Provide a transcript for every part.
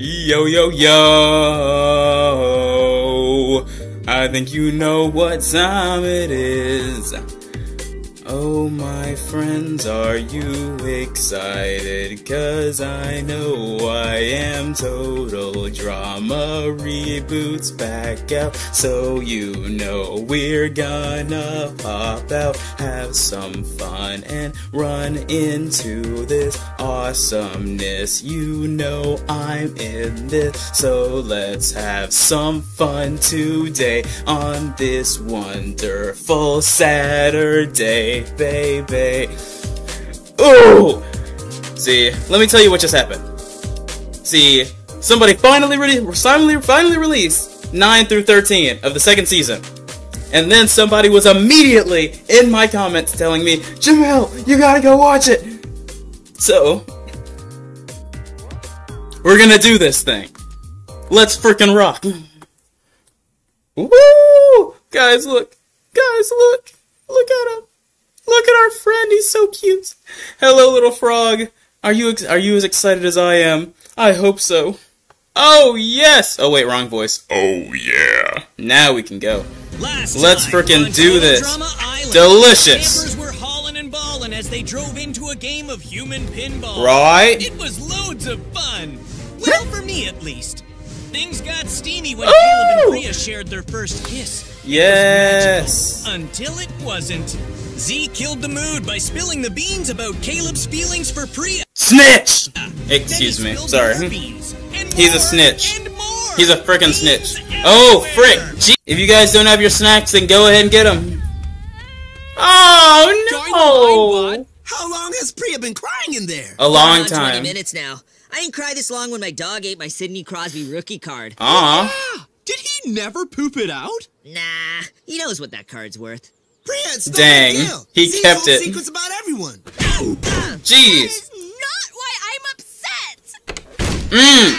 Yo, yo, yo. I think you know what time it is. Oh, my friends, are you excited? Cause I know I am total drama. Reboots back out, so you know we're gonna pop out, have some fun, and run into this awesomeness. You know I'm in this, so let's have some fun today on this wonderful Saturday baby. Ooh! See, let me tell you what just happened. See, somebody finally re- finally finally released 9 through 13 of the second season. And then somebody was immediately in my comments telling me, Jamil, you gotta go watch it. So, we're gonna do this thing. Let's freaking rock. Woo! Guys, look. Guys, look. Look at him. Look at our friend, he's so cute. Hello, little frog. Are you ex- are you as excited as I am? I hope so. Oh yes. Oh wait, wrong voice. Oh yeah. Now we can go. Last Let's time frickin' do this. Island, Delicious. Campers were hauling and balling as they drove into a game of human pinball. Right? It was loads of fun. Well, for me at least. Things got steamy when Ooh! Caleb and Priya shared their first kiss. Yes. Until it wasn't. Z killed the mood by spilling the beans about Caleb's feelings for Priya. Snitch. Excuse me. Sorry. more beans, and He's a snitch. He's a frickin' snitch. Oh frick. Gee, if you guys don't have your snacks, then go ahead and get them. Oh no. How long has Priya been crying in there? A long on, 20 time. minutes now. I didn't cry this long when my dog ate my Sidney Crosby rookie card. Aw. Ah, did he never poop it out? Nah, he knows what that card's worth. Priya, it's Dang, he Z's kept it. secrets about everyone. Jeez. is not why I'm upset. Mmm.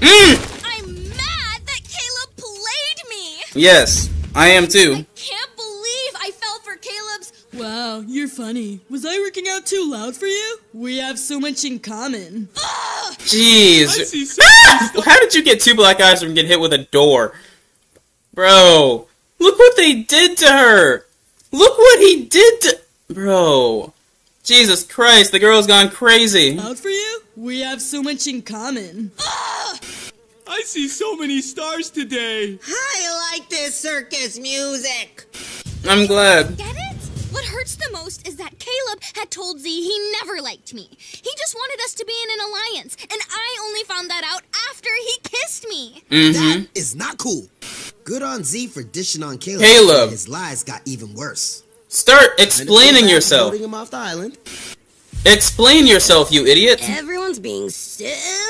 Mmm. I'm mad that Caleb played me. Yes, I am too. I Can't believe I fell for Caleb's. Wow, you're funny. Was I working out too loud for you? We have so much in common. Jeez. Ah! How did you get two black eyes from getting hit with a door? Bro, look what they did to her. Look what he did to. Bro. Jesus Christ, the girl's gone crazy. Out for you? We have so much in common. I see so many stars today. I like this circus music. I'm glad. Get it? What hurts the most is that Caleb had told Z he never liked me. He just wanted us to be in an alliance, and I only found that out after he kissed me. Mm-hmm. That is not cool. Good on Z for dishing on Caleb. Caleb. His lies got even worse. Start explaining yourself. Voting him off the island. Explain yourself, you idiot. Everyone's being so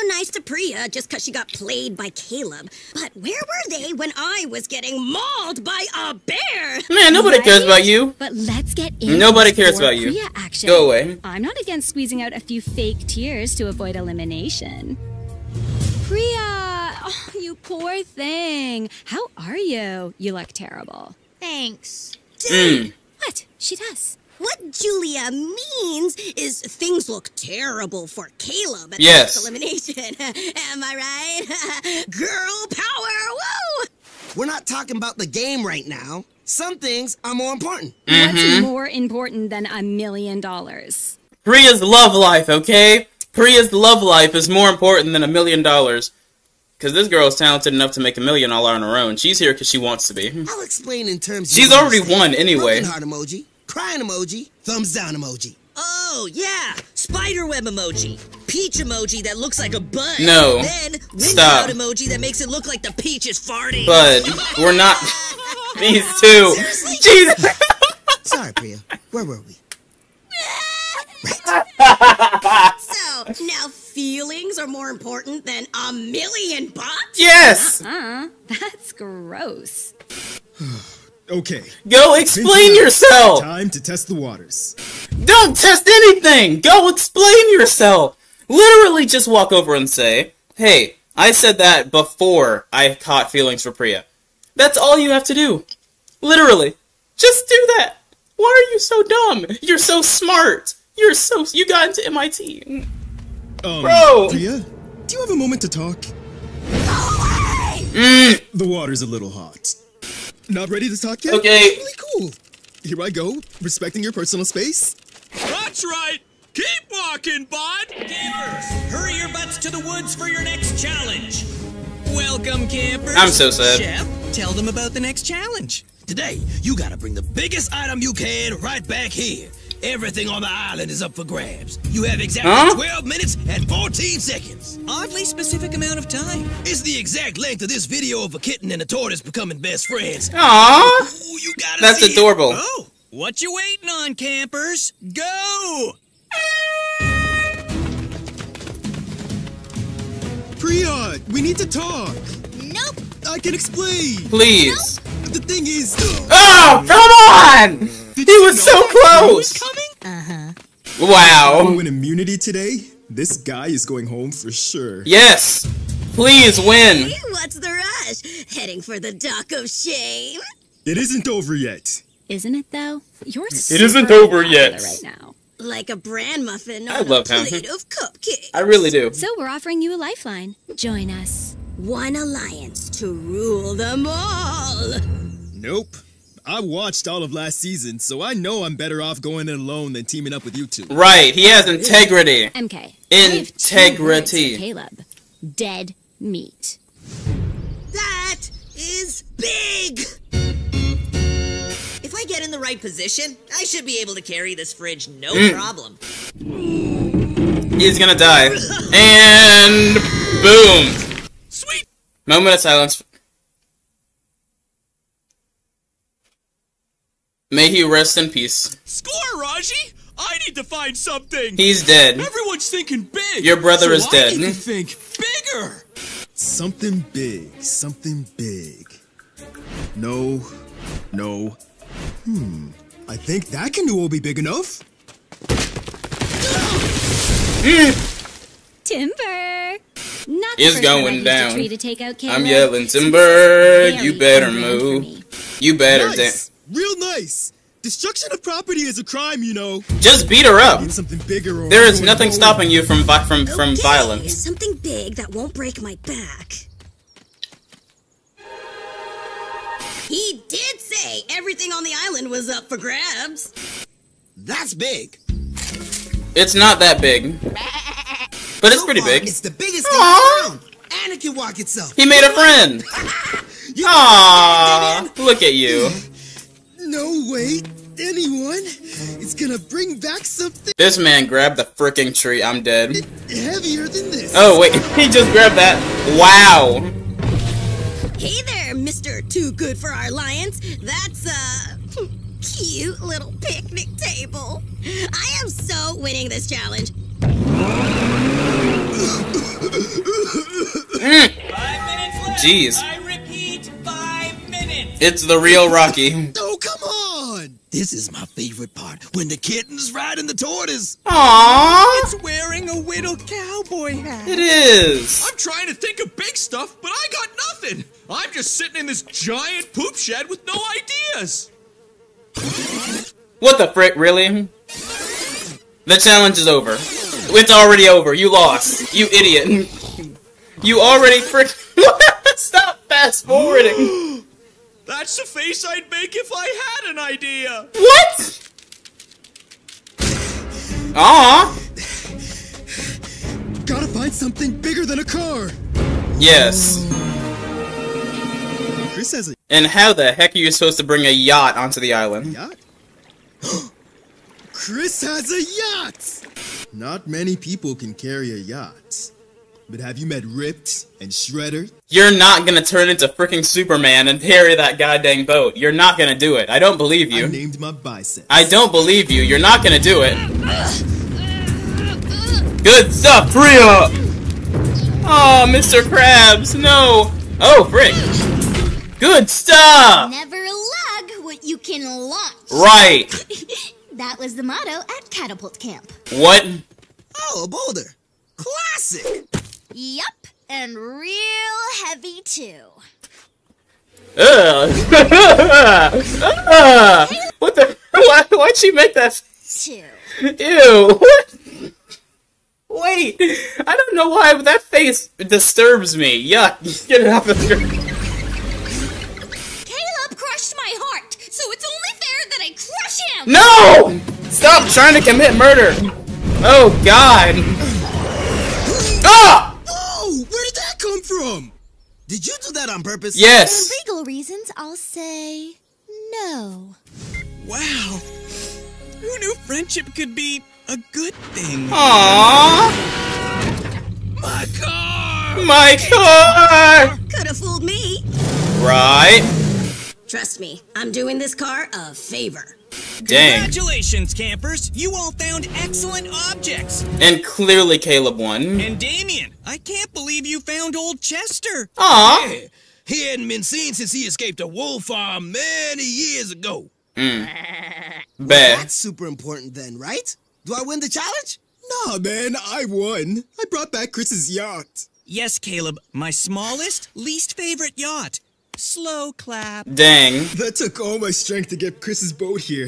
nice to Priya just because she got played by Caleb. But where were they when I was getting mauled by a bear? Man, nobody cares about you. But let's get in. Nobody cares about you. Priya action. Go away. I'm not against squeezing out a few fake tears to avoid elimination. Priya, oh, you poor thing. How are you? You look terrible. Thanks. Mm. What? She does. What Julia means is things look terrible for Caleb at Yes. this elimination. Am I right? Girl power, woo! We're not talking about the game right now. Some things are more important. Mm-hmm. What's more important than a million dollars? Priya's love life, okay? Priya's love life is more important than a million dollars. Because this girl is talented enough to make a million all on her own. She's here because she wants to be. Hmm. I'll explain in terms. She's you already understand. won anyway. Broken heart emoji, crying emoji, thumbs down emoji. Oh, yeah. spider web emoji. Peach emoji that looks like a bud. No. Then wind Stop. emoji that makes it look like the peach is farting. Bud, we're not. These two. Jesus. Sorry, Priya. Where were we? So, now feelings are more important than a million bucks? Yes. Uh huh. That's gross. Okay, Go explain yourself. time to test the waters. Don't test anything. Go explain yourself. Literally, just walk over and say, "Hey, I said that before I caught feelings for Priya." That's all you have to do. Literally, just do that. Why are you so dumb? You're so smart. You're so you got into MIT. Um, Bro. Priya, do you have a moment to talk? Mm, The water's a little hot. Not ready to talk yet? Okay. Really cool. Here I go, respecting your personal space. That's right. Keep walking, bud. Campers, hurry your butts to the woods for your next challenge. Welcome, campers. I'm so sad. Chef, tell them about the next challenge. Today, you gotta bring the biggest item you can right back here. Everything on the island is up for grabs. You have exactly Huh? 12 minutes and 14 seconds. Oddly specific amount of time. It's the exact length of this video of a kitten and a tortoise becoming best friends. Aww. Ooh, you gotta That's see it. adorable. Oh, what you waiting on, campers? Go! Priya, we need to talk. Nope. I can explain. Please. The thing is, Oh, come on! He was so close! Uh-huh. Wow. win immunity today. This guy is going home for sure. Yes! Please win! What's the rush? Heading for the dock of shame? It isn't over yet. Isn't it though? You're It isn't over yet. right now. Like a bran muffin I on love a him. plate of cupcakes. I really do. So we're offering you a lifeline. Join us. One alliance to rule them all. Nope. I watched all of last season, so I know I'm better off going it alone than teaming up with you two. Right, he has integrity. MK. I have two words Integrity. Caleb. Dead meat. That is big! If I get in the right position, I should be able to carry this fridge no Mm. problem. He's gonna die. And boom. Sweet. Moment of silence. May he rest in peace. Score, Raji! I need to find something. He's dead. Everyone's thinking big. Your brother so is I dead. get to think bigger. Something big, something big. No, no. Hmm. I think that canoe will be big enough. Timber. Not the It's going down. To take out I'm yelling timber. You better move. You better. nice. Real nice. Destruction of property is a crime, you know. Just beat her up. Need something bigger or There I'm is going nothing home. stopping you from vi- from from Okay, violence. Something big that won't break my back. He did say everything on the island was up for grabs. That's big. It's not that big, but it's pretty big. It's the biggest thing Aw. around. And it can walk itself. He made a friend. Aww, look at you. No, wait. Anyone? It's gonna bring back something This man grabbed the freaking tree. I'm dead. heavier than this. Oh wait, he just grabbed that. Wow. Hey there, Mr. Too Good for Our Lions. That's a cute little picnic table. I am so winning this challenge. Mm, Five minutes left. Jeez. It's the real Rocky. Oh, come on! This is my favorite part when the kitten's riding the tortoise. Aww, It's wearing a little cowboy hat. it is. I'm trying to think of big stuff, but I got nothing. I'm just sitting in this giant poop shed with no ideas. What the frick, really? The challenge is over. It's already over. You lost. You idiot. You already frick. Stop fast forwarding. That's the face I'd make if I had an idea. What? Aw. Gotta find something bigger than a car. Yes. Chris has a And how the heck are you supposed to bring a yacht onto the island? yacht. Chris has a yacht. Not many people can carry a yacht. But have you met Ripped and Shredder? You're not gonna turn into freaking Superman and carry that goddamn boat. You're not gonna do it. I don't believe you. I you. named my biceps. I don't believe you. You're not gonna do it. Good stuff, Priya! Oh, Mr. Krabs, no! Oh, frick! Good stuff! Never lug what you can launch. Right! That was the motto at Catapult Camp. What? Oh, a boulder. Classic. Yup, and real heavy too. Ugh! What the? Why, why'd she make that? Too. Ew! What? Wait, I don't know why, but that face disturbs me. Yuck, get it off the screen. Caleb crushed my heart, so it's only fair that I crush him! No! Stop trying to commit murder. Oh God. Ah! Whoa! Where did that come from? Did you do that on purpose? Yes. For legal reasons, I'll say no. Wow. Who knew friendship could be a good thing? Aww. My car! My car. Could have fooled me. Right. Trust me, I'm doing this car a favor. Dang. Congratulations, campers! You all found excellent objects! And clearly Caleb won. And Damien, I can't believe you found old Chester! Aw. Yeah, he hadn't been seen since he escaped a wolf farm many years ago. Mm. Bad. That's super important then, right? Do I win the challenge? Nah, man, I won. I brought back Chris's yacht. Yes, Caleb, my smallest, least favorite yacht. Slow clap. Dang. That took all my strength to get Chris's boat here.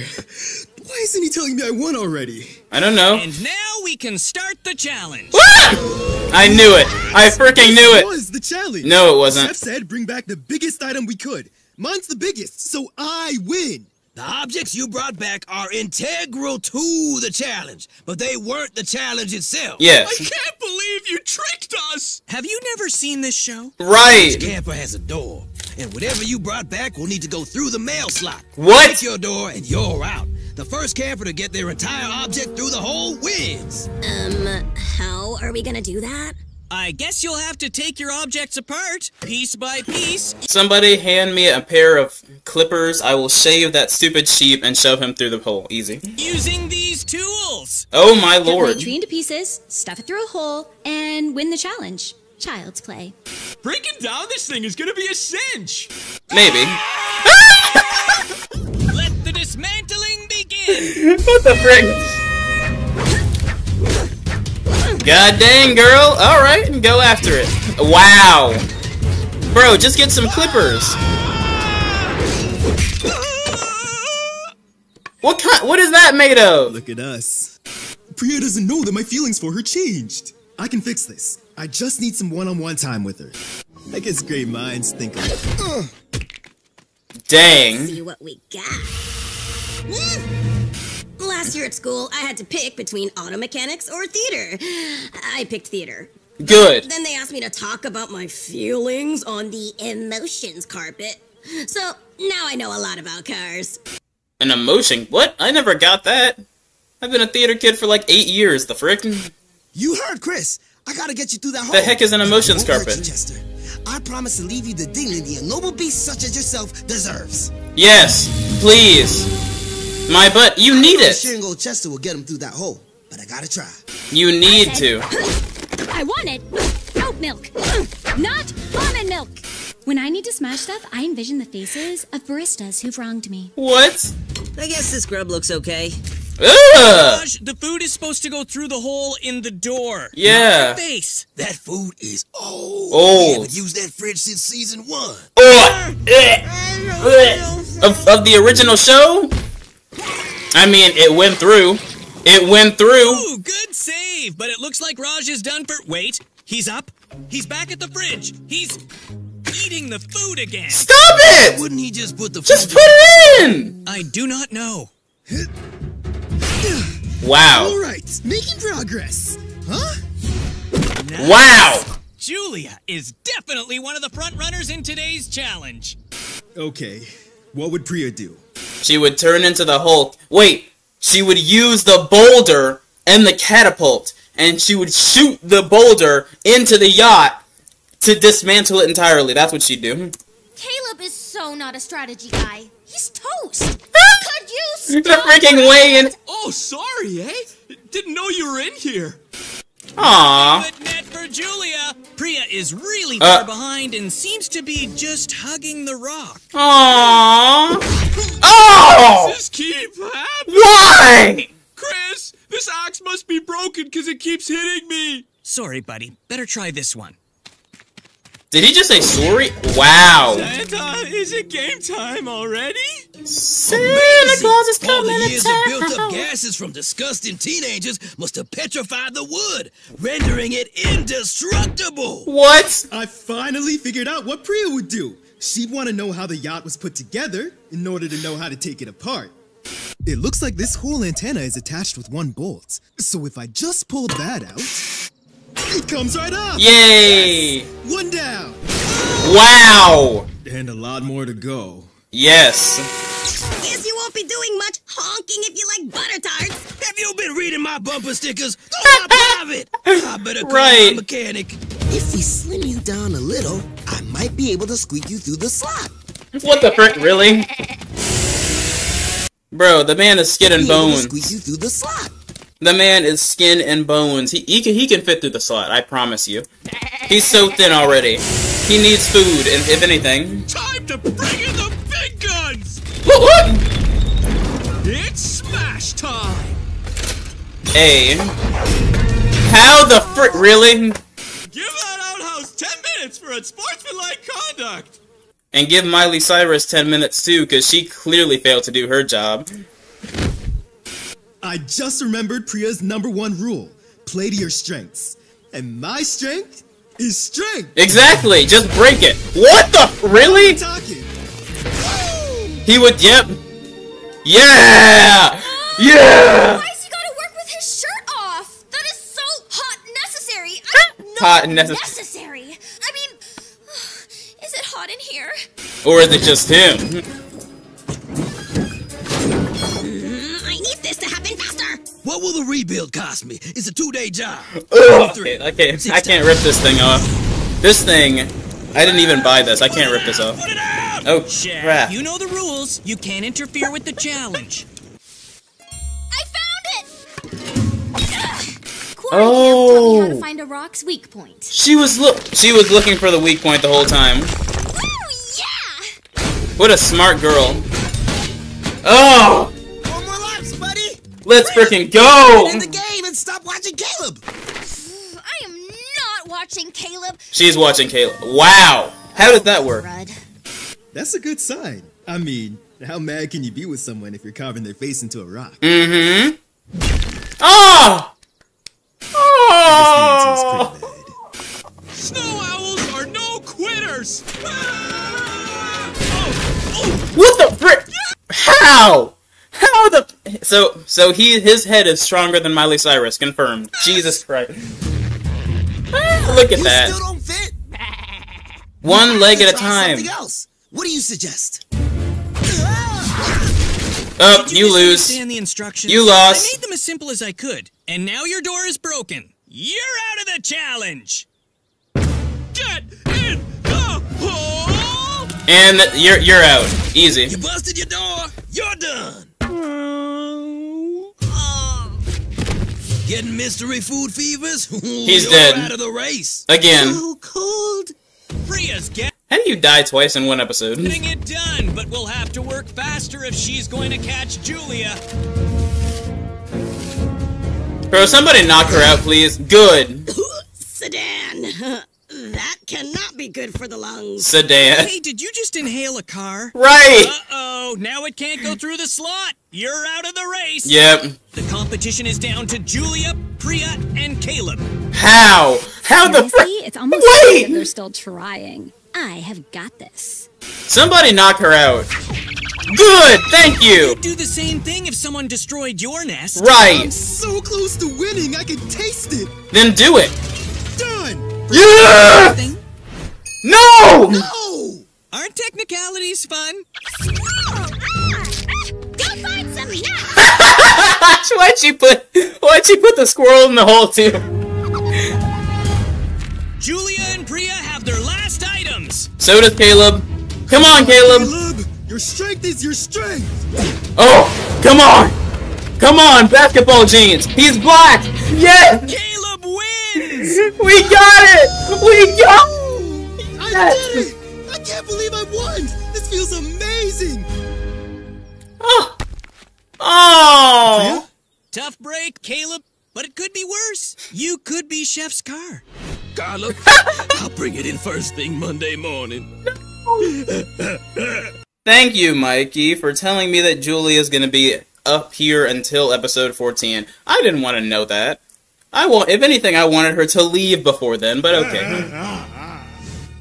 Why isn't he telling me I won already? I don't know. And now we can start the challenge. I knew it. I freaking knew This it. was the challenge. No, it wasn't. Chef said bring back the biggest item we could. Mine's the biggest, so I win. The objects you brought back are integral to the challenge, but they weren't the challenge itself. Yes. I can't believe you tricked us! Have you never seen this show? Right. Each camper has a door, and whatever you brought back will need to go through the mail slot. What? Take your door and you're out. The first camper to get their entire object through the hole wins. Um, how are we gonna do that? I guess you'll have to take your objects apart, piece by piece. Somebody hand me a pair of clippers. I will shave that stupid sheep and shove him through the hole. Easy. Using these tools. Oh my Cut my lord. tree into pieces, stuff it through a hole, and win the challenge. Child's play. Breaking down this thing is gonna be a cinch. Maybe. Let the dismantling begin. what the frick? God dang, girl. Alright, and go after it. Wow. Bro, just get some clippers. What kind? What is that made of? Look at us. Priya doesn't know that my feelings for her changed. I can fix this. I just need some one-on-one time with her. I guess great minds think alike. Ugh. Dang. See what we got. Hmm. Last year at school, I had to pick between auto mechanics or theater. I picked theater. Good. Then they asked me to talk about my feelings on the emotions carpet. So now I know a lot about cars. An emotion? What? I never got that. I've been a theater kid for like eight years. The frick? You heard Chris. I gotta get you through that hole. The heck is an emotions Won't carpet? Chester. I promise to leave you the dignity a noble beast such as yourself deserves. Yes, please. My butt. You need it. Sharing old Chester will get him through that hole, but I gotta try. You need to. I want it. oat milk, not almond milk. When I need to smash stuff, I envision the faces of baristas who've wronged me. What? I guess this grub looks okay. Ugh. Raj, the food is supposed to go through the hole in the door. Yeah. Not the face. That food is old. Old. We haven't used that fridge since season one. Ugh. Ugh. Ugh. Of, of the original show? I mean, it went through. It went through. Ooh, good save. But it looks like Raj is done for. Wait, he's up. He's back at the fridge. He's eating the food again. Stop it! Why Wouldn't he just put the Just food put it in! I do not know. Wow. All right, making progress. Huh? Nice. Wow. Julia is definitely one of the front runners in today's challenge. Okay, what would Priya do? She would turn into the Hulk. Wait, she would use the boulder and the catapult, and she would shoot the boulder into the yacht to dismantle it entirely. That's what she'd do. Caleb is so not a strategy guy. He's toast. Could you the stop? freaking way in. Oh, sorry, eh? Didn't know you were in here. Aww. Good net for Julia. Priya is really Uh. far behind and seems to be just hugging the rock. Aww. Oh! This keep happening. Why? Chris, this axe must be broken because it keeps hitting me. Sorry, buddy. Better try this one. Did he just say sorry? Wow. Santa, is it game time already? Santa Claus is coming All the years to of built up gases from disgusting teenagers must have petrified the wood, rendering it indestructible. What? I finally figured out what Priya would do. She'd want to know how the yacht was put together in order to know how to take it apart. It looks like this whole antenna is attached with one bolt. So if I just pull that out, it comes right up. Yay! One down. Wow! And a lot more to go. Yes. Guess you won't be doing much honking if you like butter tarts. Have you been reading my bumper stickers? Oh, go my private. I better call Right. my mechanic. If we slim you down a little, I might be able to squeak you through the slot. What the frick? Really? Bro, the man is skin and Be able to bones. squeak you through the slot. The man is skin and bones. He, he can he can fit through the slot. I promise you. He's so thin already. He needs food, and if anything. Time to bring in the big guns! It's smash time! A. How the frick? Really? Give that outhouse 10 minutes for unsportsmanlike conduct! And give Miley Cyrus 10 minutes too, because she clearly failed to do her job. I just remembered Priya's number one rule play to your strengths. And my strength is strength. Exactly! Just break it! What the? Really? He would. Yep. Yeah! Yeah! Why's he gotta work with his shirt off? That is so hot necessary. I don't know. Hot and necess- necessary. I mean, is it hot in here? Or is it just him? What will the rebuild cost me? It's a two-day job. Okay, I can't. I can't rip this thing off. This thing. I didn't even buy this. I can't rip this off. Oh Shaq, crap! you know the rules. You can't interfere with the challenge. I found it! Ugh. Oh. taught me how to find a rock's weak point. She was look. She was looking for the weak point the whole time. Ooh, yeah! What a smart girl. Oh, let's freaking go! In the mm. game and stop watching Caleb. I am not watching Caleb. She's watching Kayla. Wow. How did that work? Rudd. That's a good sign. I mean, how mad can you be with someone if you're carving their face into a rock? Mm-hmm. Oh! Oh! Snow owls are no quitters! Ah! What the frick? How? How the? So so he his head is stronger than Miley Cyrus. Confirmed. Jesus Christ. Ah, Look at You that. still don't fit. One leg at a time. Something else. What do you suggest? Up, Did you you lose. You lost. I made them as simple as I could, and now your door is broken. You're out of the challenge. Get in the hole! And you're you're out. Easy. You busted your door. You're done. Getting mystery food fevers? He's dead. out of the race. Again. So cold. Priya's How do you die twice in one episode? getting it done, but we'll have to work faster if she's going to catch Julia. Bro, somebody knock her out, please. Good. Sedan. that cannot be good for the lungs. Sedan. Hey, did you just inhale a car? Right. Uh-oh, now it can't go through the slot. You're out of the race. Yep. The competition is down to Julia, Priya, and Caleb. How? How the frick? See, it's almost Wait! like they're still trying. I have got this. Somebody knock her out. Good. Thank you. You'd do the same thing if someone destroyed your nest. Right. I'm So close to winning, I can taste it. Then do it. Done. Yeah. No. No. Aren't technicalities fun? Nuts! Why'd you put? Why'd you put the squirrel in the hole too? Julia and Priya have their last items. So does Caleb. Come on, Caleb. Caleb, your strength is your strength. Oh, come on. Come on, basketball jeans. He's black. Yes. Caleb wins. We got it. We got. I Yes. did it. I can't believe I won. This feels amazing. Oh. Oh. Tough break, Caleb, but it could be worse. worse, you could be Chef's car. Carla, I'll bring it in first thing Monday morning. Thank you, Mikey, for telling me that Julia's gonna be up here until episode 14. I didn't want to know that. I want, if anything, I wanted her to leave before then, but okay.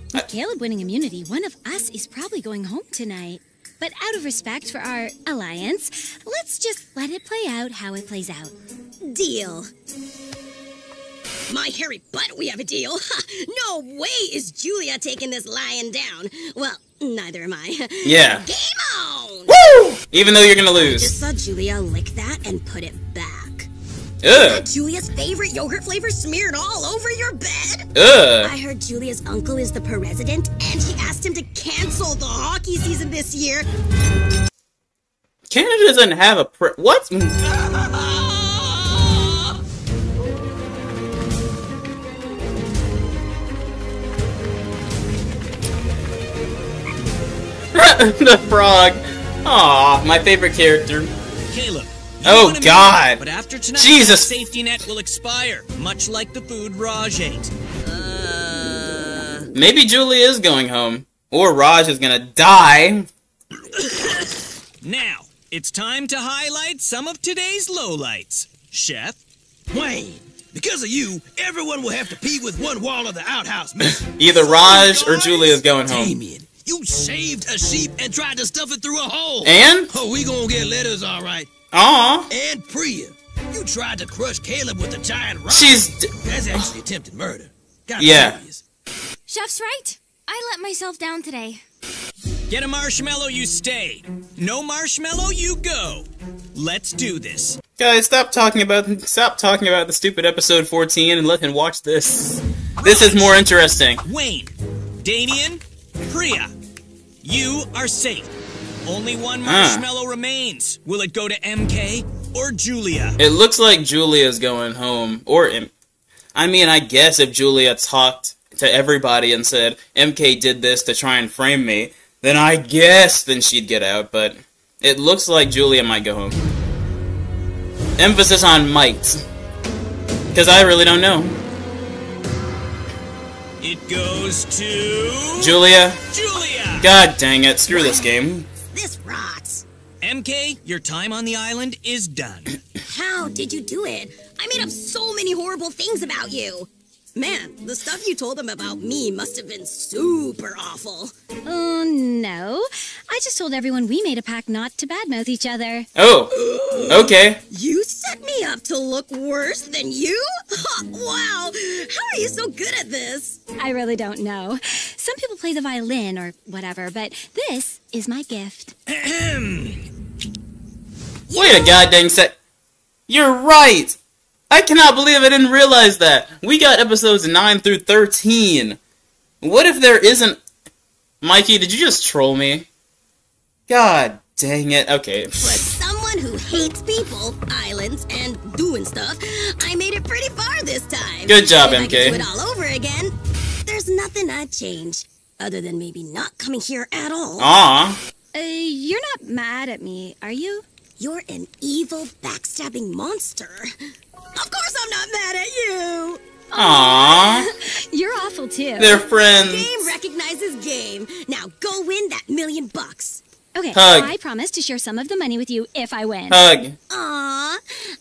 With Caleb winning immunity, one of us is probably going home tonight. But out of respect for our alliance, let's just let it play out how it plays out. Deal. My hairy butt, we have a deal. no way is Julia taking this lion down. Well, neither am I. Yeah. Game on! Woo! Even though you're gonna I lose. just saw Julia lick that and put it back. Ugh. Julia's favorite yogurt flavor smeared all over your bed. Ugh. I heard Julia's uncle is the president, and he asked him to cancel the hockey season this year. Canada doesn't have a pre- what? the frog. Aw, my favorite character. Caleb. Oh, you Oh, God. But after tonight, Jesus. that safety net will expire, much like the food Raj ate. Uh. Maybe Julie is going home. Or Raj is gonna die. Now, it's time to highlight some of today's lowlights. Chef? Wayne, because of you, everyone will have to pee with one wall of the outhouse, man. Either Raj or Julie is going home. Damien, you shaved a sheep and tried to stuff it through a hole. And? Oh, we gonna get letters, all right. Aw. And Priya, you tried to crush Caleb with a giant rock. She's d- That's actually attempted murder. Got Yeah. serious. Chef's right. I let myself down today. Get a marshmallow, you stay. No marshmallow, you go. Let's do this. Guys, stop talking about stop talking about the stupid episode 14 and let him watch this. This is more interesting. Wayne, Damien, Priya, you are safe. Only one Ah. marshmallow remains. Will it go to MK or Julia? It looks like Julia's going home. Or, Im- I mean, I guess if Julia talked to everybody and said, MK did this to try and frame me, then I guess then she'd get out, but it looks like Julia might go home. Emphasis on might. Because I really don't know. It goes to Julia? Julia. God dang it, screw this game. This rots. MK, your time on the island is done. How did you do it? I made up so many horrible things about you. Man, the stuff you told them about me must have been super awful. Oh, no. I just told everyone we made a pact not to badmouth each other. Oh, okay. You set me up to look worse than you? wow, how are you so good at this? I really don't know. Some people play the violin or whatever, but this is my gift. Wait a goddamn sec. You're right! I cannot believe I didn't realize that. We got episodes 9 through 13. What if there isn't. Mikey, did you just troll me? God dang it. Okay. For someone who hates people, islands, and doing stuff, I made it pretty far this time. Good job, MK. could do it all over again. There's nothing I'd change, other than maybe not coming here at all. Aw. Uh, you're not mad at me, are you? You're an evil, backstabbing monster. Of course I'm not mad at you. Aw. You're awful too. They're friends. Game recognizes game. Now go win that million bucks. Okay, Hug. I promise to share some of the money with you if I win. Hug. Aww.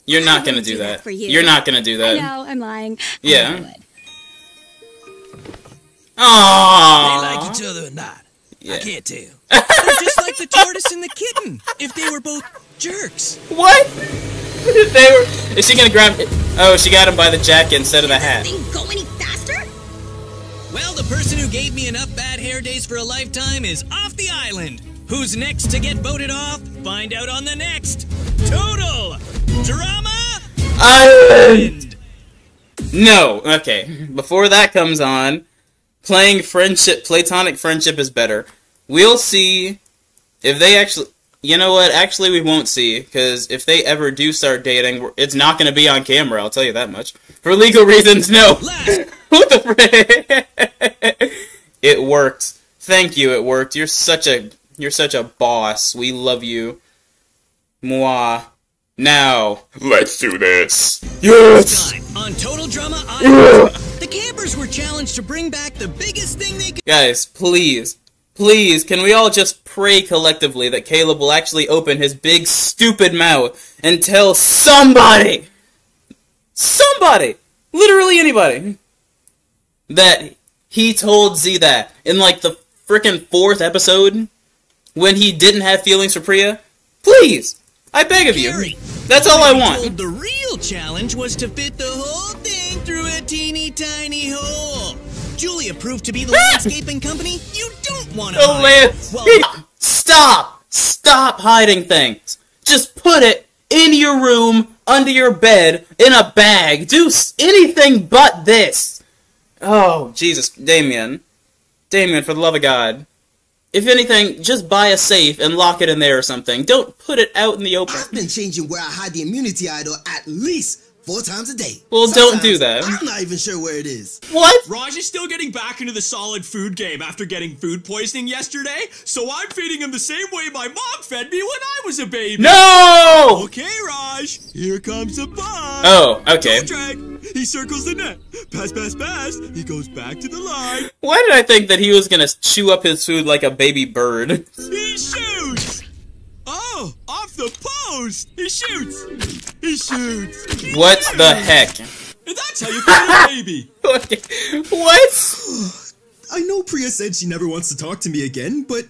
You're not gonna do do that that. for you. You're not gonna do that. No, I'm lying. Yeah. They like each other or not. Yeah. I can't tell. They're just like the tortoise and the kitten, if they were both jerks. What? they were. Is she gonna grab? Oh, she got him by the jacket instead of the hat. Thing go any faster? Well, the person who gave me enough bad hair days for a lifetime is off the island. Who's next to get voted off? Find out on the next Total Drama Island. No. Okay. Before that comes on, playing friendship, platonic friendship is better. We'll see if they actually. You know what? Actually, we won't see because if they ever do start dating, it's not going to be on camera. I'll tell you that much. For legal reasons, no. what the frick? it worked. Thank you. It worked. You're such a you're such a boss. We love you. Moi. Now, let's do this. Yes! Time on Total Drama Island, the campers were challenged to bring back the biggest thing they could. Guys, please, please, can we all just pray collectively that Caleb will actually open his big stupid mouth and tell somebody, somebody, literally anybody, that he told Z that in like the freaking fourth episode when he didn't have feelings for Priya? Please, I beg of you. That's all I want. the real challenge was to fit the whole thing through a teeny tiny. Julia proved to be the ah! landscaping company you don't want to Oh man, Well, stop, stop hiding things. Just put it in your room, under your bed, in a bag. Do anything but this. Oh Jesus, Damien, Damien, for the love of God. If anything, just buy a safe and lock it in there or something. Don't put it out in the open. I've been changing where I hide the immunity idol at least four times a day. Well, don't do that. I'm not even sure where it is. What? Raj is still getting back into the solid food game after getting food poisoning yesterday, so I'm feeding him the same way my mom fed me when I was a baby. No! Okay, Raj. Here comes the ball. Oh, okay. Don't drag. He circles the net. Pass, pass, pass. He goes back to the line. Why did I think that he was gonna chew up his food like a baby bird? He shoots. Off the post. He shoots. He shoots. What the heck? And that's how you feed a baby. what? I know Priya said she never wants to talk to me again, but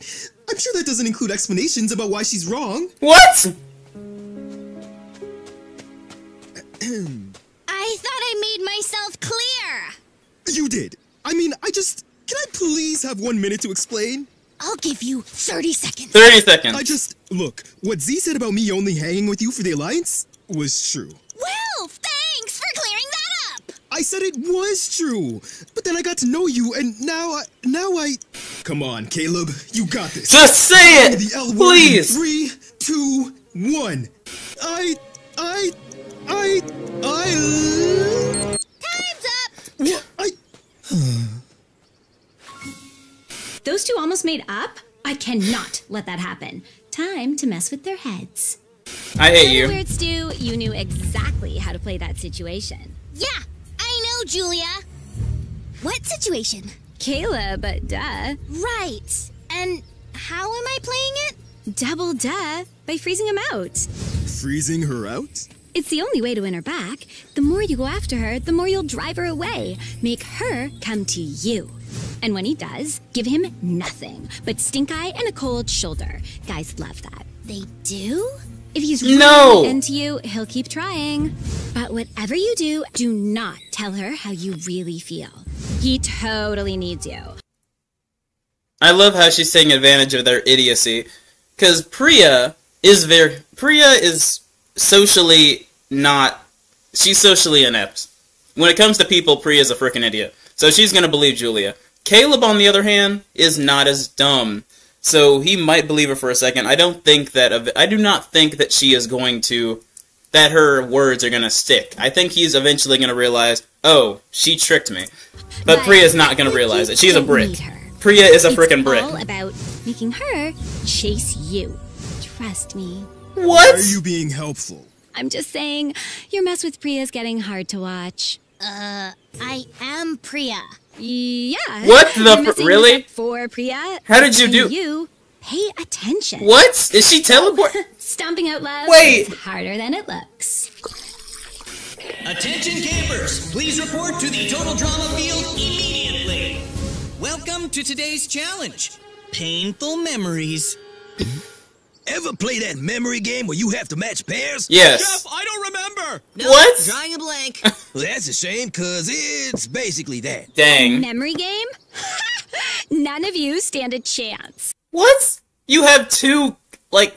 I'm sure that doesn't include explanations about why she's wrong. What? I thought I made myself clear. You did. I mean, I just. Can I please have one minute to explain? I'll give you 30 seconds. 30 seconds. I just. Look, what Z said about me only hanging with you for the Alliance was true. Well, thanks for clearing that up. I said it was true, but then I got to know you, and now I. Now I. Come on, Caleb, you got this. Just say it, The L please. Three, two, one. I. I. I. I. Time's up. What? I. Those two almost made up? I cannot let that happen. Time to mess with their heads. I hate you. other words, Stu, you knew exactly how to play that situation. Yeah, I know, Julia. What situation? Caleb, but duh. Right. And how am I playing it? Double duh by freezing him out. Freezing her out? It's the only way to win her back. The more you go after her, the more you'll drive her away. Make her come to you. And when he does, give him nothing but stink eye and a cold shoulder. Guys love that. They do? If he's really No! into you, he'll keep trying. But whatever you do, do not tell her how you really feel. He totally needs you. I love how she's taking advantage of their idiocy. Because Priya is very. Priya is socially not. She's socially inept. When it comes to people, Priya's a freaking idiot. So she's gonna believe Julia. Caleb, on the other hand, is not as dumb. So he might believe her for a second. I don't think that. I do not think that she is going to. That her words are gonna stick. I think he's eventually gonna realize, oh, she tricked me. But Priya is not gonna realize it. She's a brick. Priya is a freaking brick. all about making her chase you. Trust me. Why are you being helpful? I'm just saying, your mess with Priya's getting hard to watch. Uh, I am Priya. Yeah. What the You're fr- missing really? this For Priya. How did you do- You pay attention. What? Is she teleport? Stomping out loud. Wait. is harder than it looks. Attention campers, please report to the Total Drama Field immediately. Welcome to today's challenge. Painful memories. Ever play that memory game where you have to match pairs? Yes. Jeff, I don't remember. No, What? Drawing a blank. Well, that's a shame, cause it's basically that. Dang. Memory game? None of you stand a chance. What? You have two, like,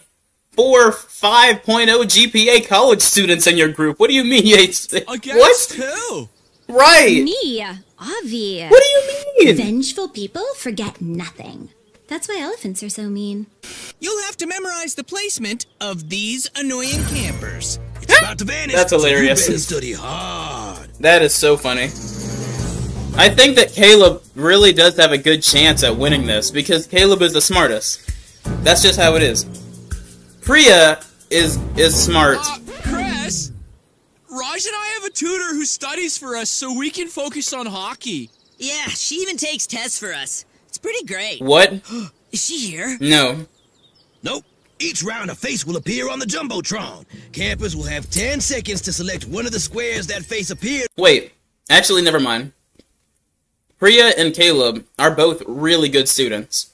four, 5.0 GPA college students in your group. What do you mean? you ain't- I What? too. Right. Me, Avi. What do you mean? Vengeful people forget nothing. That's why elephants are so mean. You'll have to memorize the placement of these annoying campers. It's about to vanish. That's so you hilarious. better study hard. That is so funny. I think that Caleb really does have a good chance at winning this because Caleb is the smartest. That's just how it is. Priya is is smart, uh, Chris! Raj and I have a tutor who studies for us so we can focus on hockey. Yeah, she even takes tests for us. It's pretty great. What? Is she here? No. Nope. Each round, a face will appear on the Jumbotron. Campers will have 10 seconds to select one of the squares that face appeared. Wait. Actually, never mind. Priya and Caleb are both really good students.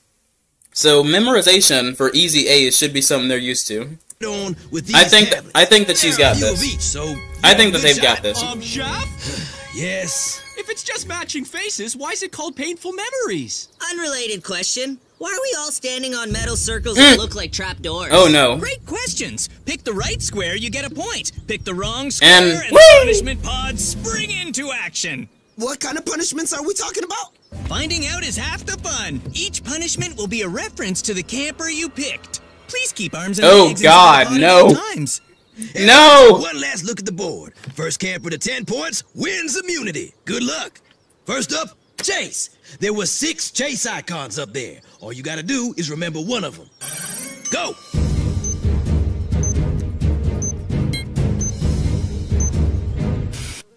So memorization for easy A's should be something they're used to. With these I think tablets. I think that she's got this. each, so I think that they've good got this. Um. Yes. If it's just matching faces, why is it called painful memories? Unrelated question. Why are we all standing on metal circles Mm. that look like trapdoors? Oh, no. Great questions. Pick the right square, you get a point. Pick the wrong square, And- and, the punishment pods spring into action. What kind of punishments are we talking about? Finding out is half the fun. Each punishment will be a reference to the camper you picked. Please keep arms and Oh, legs God, inside the no. body at all times. No! One last look at the board. First camper to 10 points wins immunity. Good luck. First up, Chase. There were six Chase icons up there. All you gotta do is remember one of them. Go!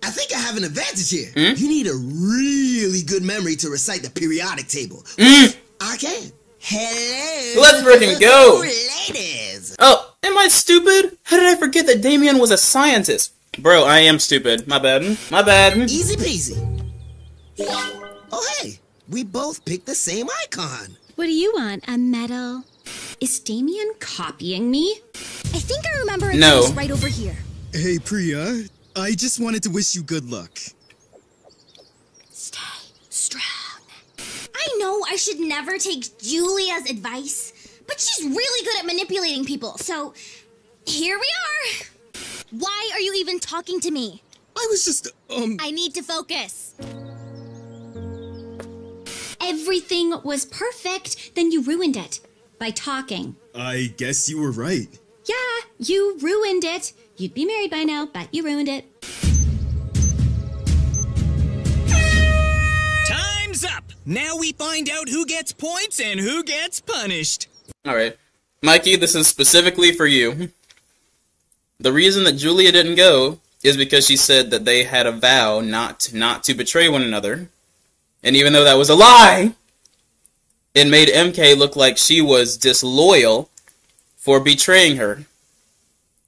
I think I have an advantage here. Hmm? You need a really good memory to recite the periodic table. Mm. I can. Hello. Let's freaking go. ladies. Oh, am I stupid? How did I forget that Damien was a scientist? Bro, I am stupid. My bad. My bad. Easy peasy. Oh, hey. We both picked the same icon. What do you want? A medal? Is Damien copying me? I think I remember a No. place right over here. Hey, Priya. I just wanted to wish you good luck. Stay strong. I know I should never take Julia's advice, but she's really good at manipulating people, so here we are. Why are you even talking to me? I was just, um. I need to focus. Everything was perfect, then you ruined it by talking. I guess you were right. Yeah, you ruined it. You'd be married by now, but you ruined it. Time's up. Now we find out who gets points and who gets punished. Alright. Mikey, this is specifically for you. The reason that Julia didn't go is because she said that they had a vow not not to betray one another. And even though that was a lie, it made MK look like she was disloyal for betraying her.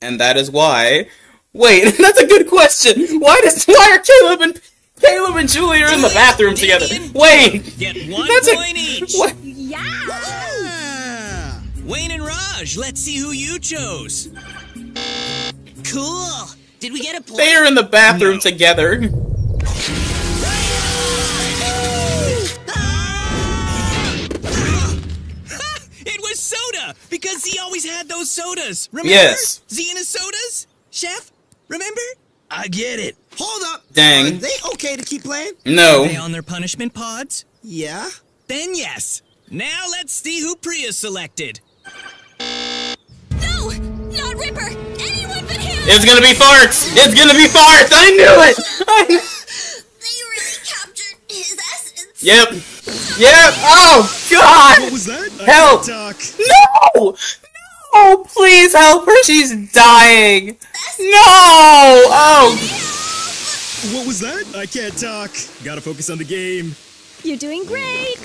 And that is why Wait, that's a good question. Why does why are Caleb and Caleb and Julia in the bathroom together? Wait. Get one That's a- point each. what? Wayne and Raj, let's see who you chose. Cool. Did we get a point? They are in the bathroom together. It was soda because Zee always had those sodas. Remember? Yes. Zee and his sodas, chef. Remember? I get it. Hold up. Dang. Are they okay to keep playing? No. Are they on their punishment pods? Yeah. Then yes. Now let's see who Priya selected. No! Not Ripper! Anyone but him! It's gonna be farts! It's gonna be farts! I knew it! I kn- They really captured his essence. yep. Yep. Oh, God! What was that? I Help! talk. No! No! Please help her! She's dying! No! Oh! What was that? I can't talk. Gotta focus on the game. You're doing great.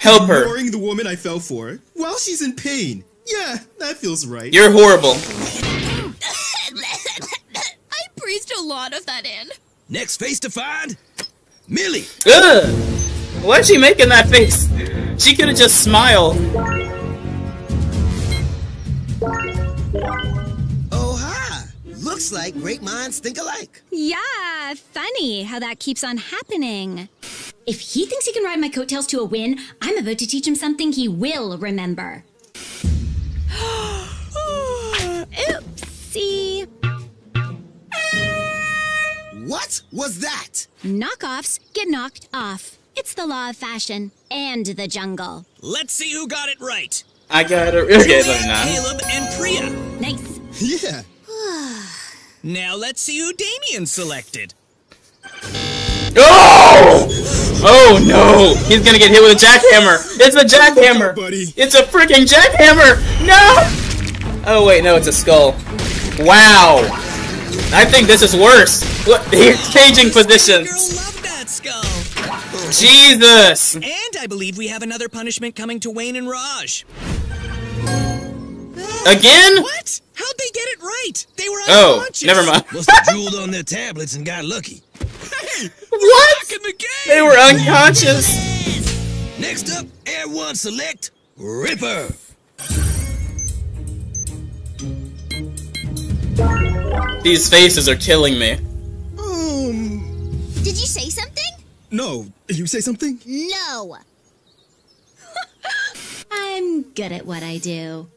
Help her. Ignoring the woman I fell for while she's in pain. Yeah, that feels right. You're horrible. I breathed a lot of that in. Next face to find, Millie. Ugh! Why's she making that face? She could've just smiled. Oh, hi. Looks like great minds think alike. Yeah, funny how that keeps on happening. If he thinks he can ride my coattails to a win, I'm about to teach him something he will remember. Oopsie. What was that? Knockoffs get knocked off. It's the law of fashion and the jungle. Let's see who got it right. I got it. Okay, Julia, let me not. Caleb, and Priya. Nice. Yeah. Now let's see who Damien selected. Oh! Oh no! He's gonna get hit with a jackhammer! It's a jackhammer! buddy. It's a freaking jackhammer! No! Oh wait, no, it's a skull. Wow! I think this is worse. What? They're changing positions. Girl loved that skull. Jesus. And I believe we have another punishment coming to Wayne and Raj. Again? What? How'd they get it right? They were oh, unconscious. Oh, never mind. Must have drooled on their tablets and got lucky. What? Back in the game. They were unconscious. Next up, Air One select Ripper. These faces are killing me. Um, Did you say something? no. You say something? No. I'm good at what I do.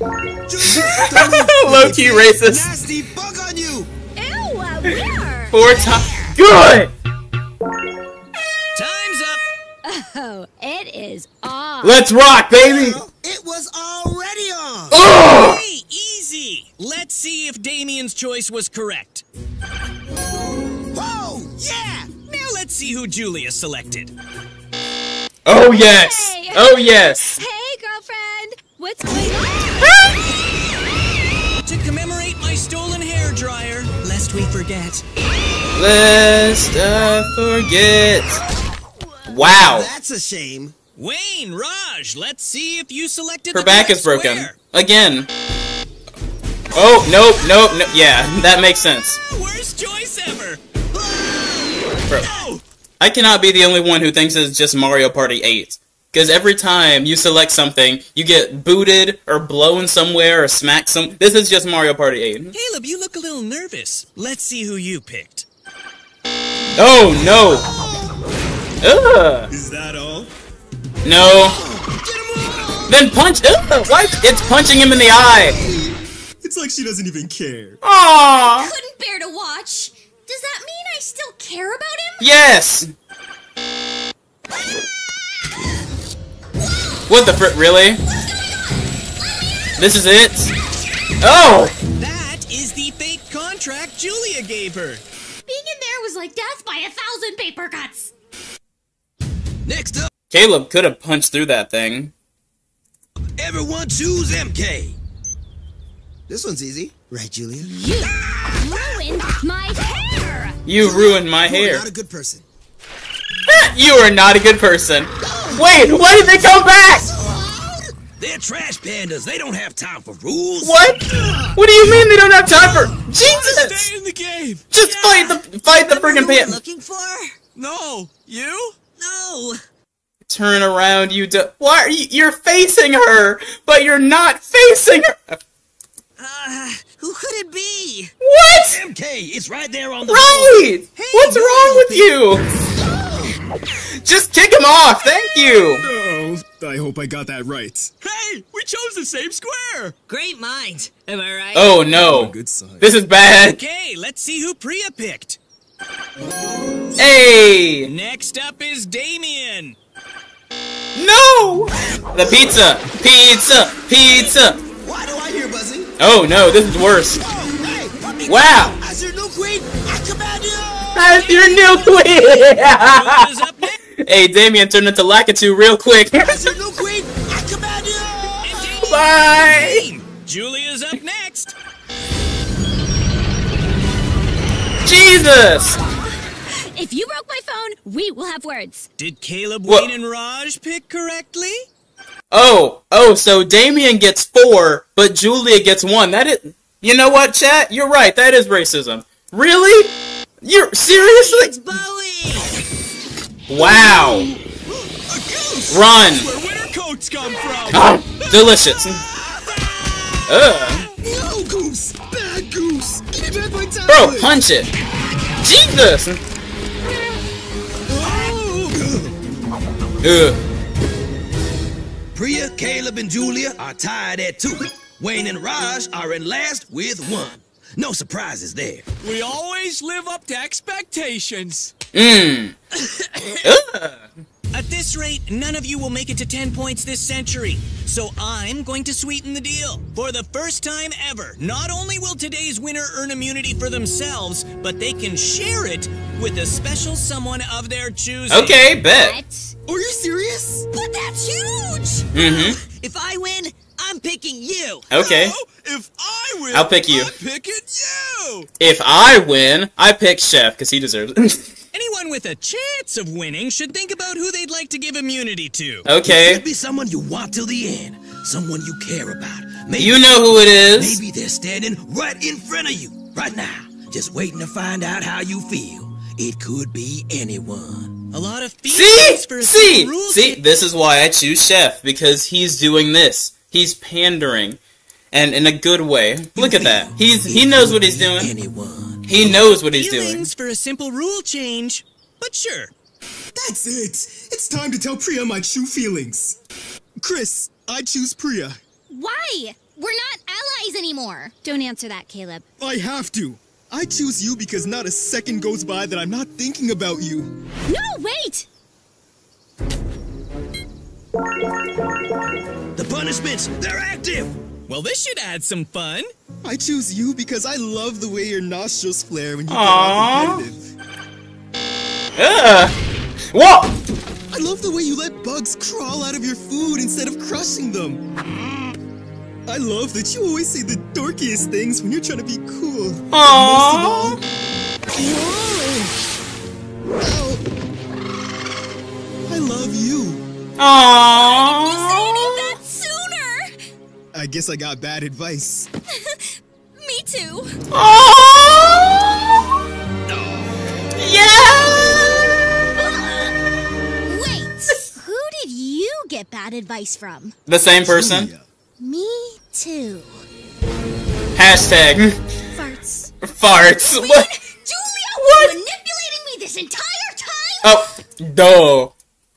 Low key racist. Nasty bug on you! Ew, where? Four times. Good. Time's up. Oh, it is off. Let's rock, baby. It was already on! Oh. Hey, easy. Let's see if Damien's choice was correct. Whoa! Yeah! Now let's see who Julia selected. Oh yes. Hey. Oh yes. Hey, girlfriend. What's going on? Lest we forget. Lest I forget. Wow. That's a shame. Wayne, Raj, let's see if you selected Her the back is broken. square. Again. Oh, nope, nope, no. Yeah, that makes sense. Worst choice ever. Bro. I cannot be the only one who thinks it's just Mario Party 8. Because every time you select something, you get booted or blown somewhere or smacked some. This is just Mario Party 8. Caleb, you look a little nervous. Let's see who you picked. Oh no! Ugh! Is that all? No. Then punch. Ugh! What? It's punching him in the eye. It's like she doesn't even care. Aww. Couldn't bear to watch. Does that mean I still care about him? Yes. What the fr- really? This is it? Oh! That is the fake contract Julia gave her. Being in there was like death by a thousand paper cuts. Next up, Caleb could have punched through that thing. everyone choose MK. This one's easy. Right, Julia? You ruined my hair. You ruined my hair. You are hair. not a good person. You are not a good person. Wait, why did they come back? They're trash pandas. They don't have time for rules. What? What do you mean they don't have time for? Jesus! Stay in the game. Just fight the fight the friggin' Who looking for? No, you? No. Turn around, you. Do- Why are you? You're facing her, but you're not facing her. Uh, who could it be? What? MK, it's right there on the Right. What's wrong with you? Just kick him off. Thank you. Oh, I hope I got that right. Hey, we chose the same square. Great minds. Am I right? Oh no. Oh, good sign. This is bad. Okay, let's see who Priya picked. Hey. Next up is Damien. No. The pizza. Pizza. Pizza. Why do I hear buzzing? Oh no, this is worse. Oh, hey, Wow. As your new queen, I command you! That's your new queen. Julia's up next. hey, Damien turned into Lakitu real quick. As your new queen, I command you! Bye. Julia's up next. Jesus. If you broke my phone, we will have words. Did Caleb, What? Wayne, and Raj pick correctly? Oh, oh, so Damien gets four, but Julia gets one. That is, you know what, chat? You're right. That is racism. Really? You're seriously? Bowie. Wow. Run. Where winter coats come from. Delicious. Ugh. No, Goose! Bad Goose! Give me back my tablet! Bro, punch it. Jesus. Ugh. Priya, Caleb, and Julia are tied at two. Wayne and Raj are in last with one. No surprises there. We always live up to expectations. Mmm. At this rate, none of you will make it to 10 points this century. So I'm going to sweeten the deal. For the first time ever, not only will today's winner earn immunity for themselves, but they can share it with a special someone of their choosing. Okay, bet. What? Are you serious? But that's huge. Mm-hmm. If I win, I'm picking you. Okay. No, If I win, I'll pick you. I'm picking you. If I win, I pick Chef because he deserves it. Anyone with a chance of winning should think about who they'd like to give immunity to. okay. It Could be someone you want till the end, someone you care about. Maybe, You know who it is. Maybe they're standing right in front of you right now, just waiting to find out how you feel. It could be anyone. A lot of See? See? See? This is why I choose Chef because he's doing this. He's pandering. And in a good way. Look at that. He's he knows what he's doing. Anyone. He knows what he's doing. feelings for a simple rule change. But sure. That's it. It's time to tell Priya my true feelings. Chris, I choose Priya. Why? We're not allies anymore. Don't answer that, Caleb. I have to. I choose you because not a second goes by that I'm not thinking about you. No, wait! The punishments, they're active. Well, this should add some fun. I choose you because I love the way your nostrils flare when you get Aww. all competitive. Ugh. Whoa! I love the way you let bugs crawl out of your food instead of crushing them. I love that you always say the dorkiest things when you're trying to be cool. And most of all, Whoa! Ow. I love you. Aww. that sooner. I guess I got bad advice. Me too. Aww. Yeah. Wait, who did you get bad advice from? The same person. Julia. Me too. Hashtag hmm. Farts. farts. Wait, What? Julia was manipulating me this entire time? Oh, duh.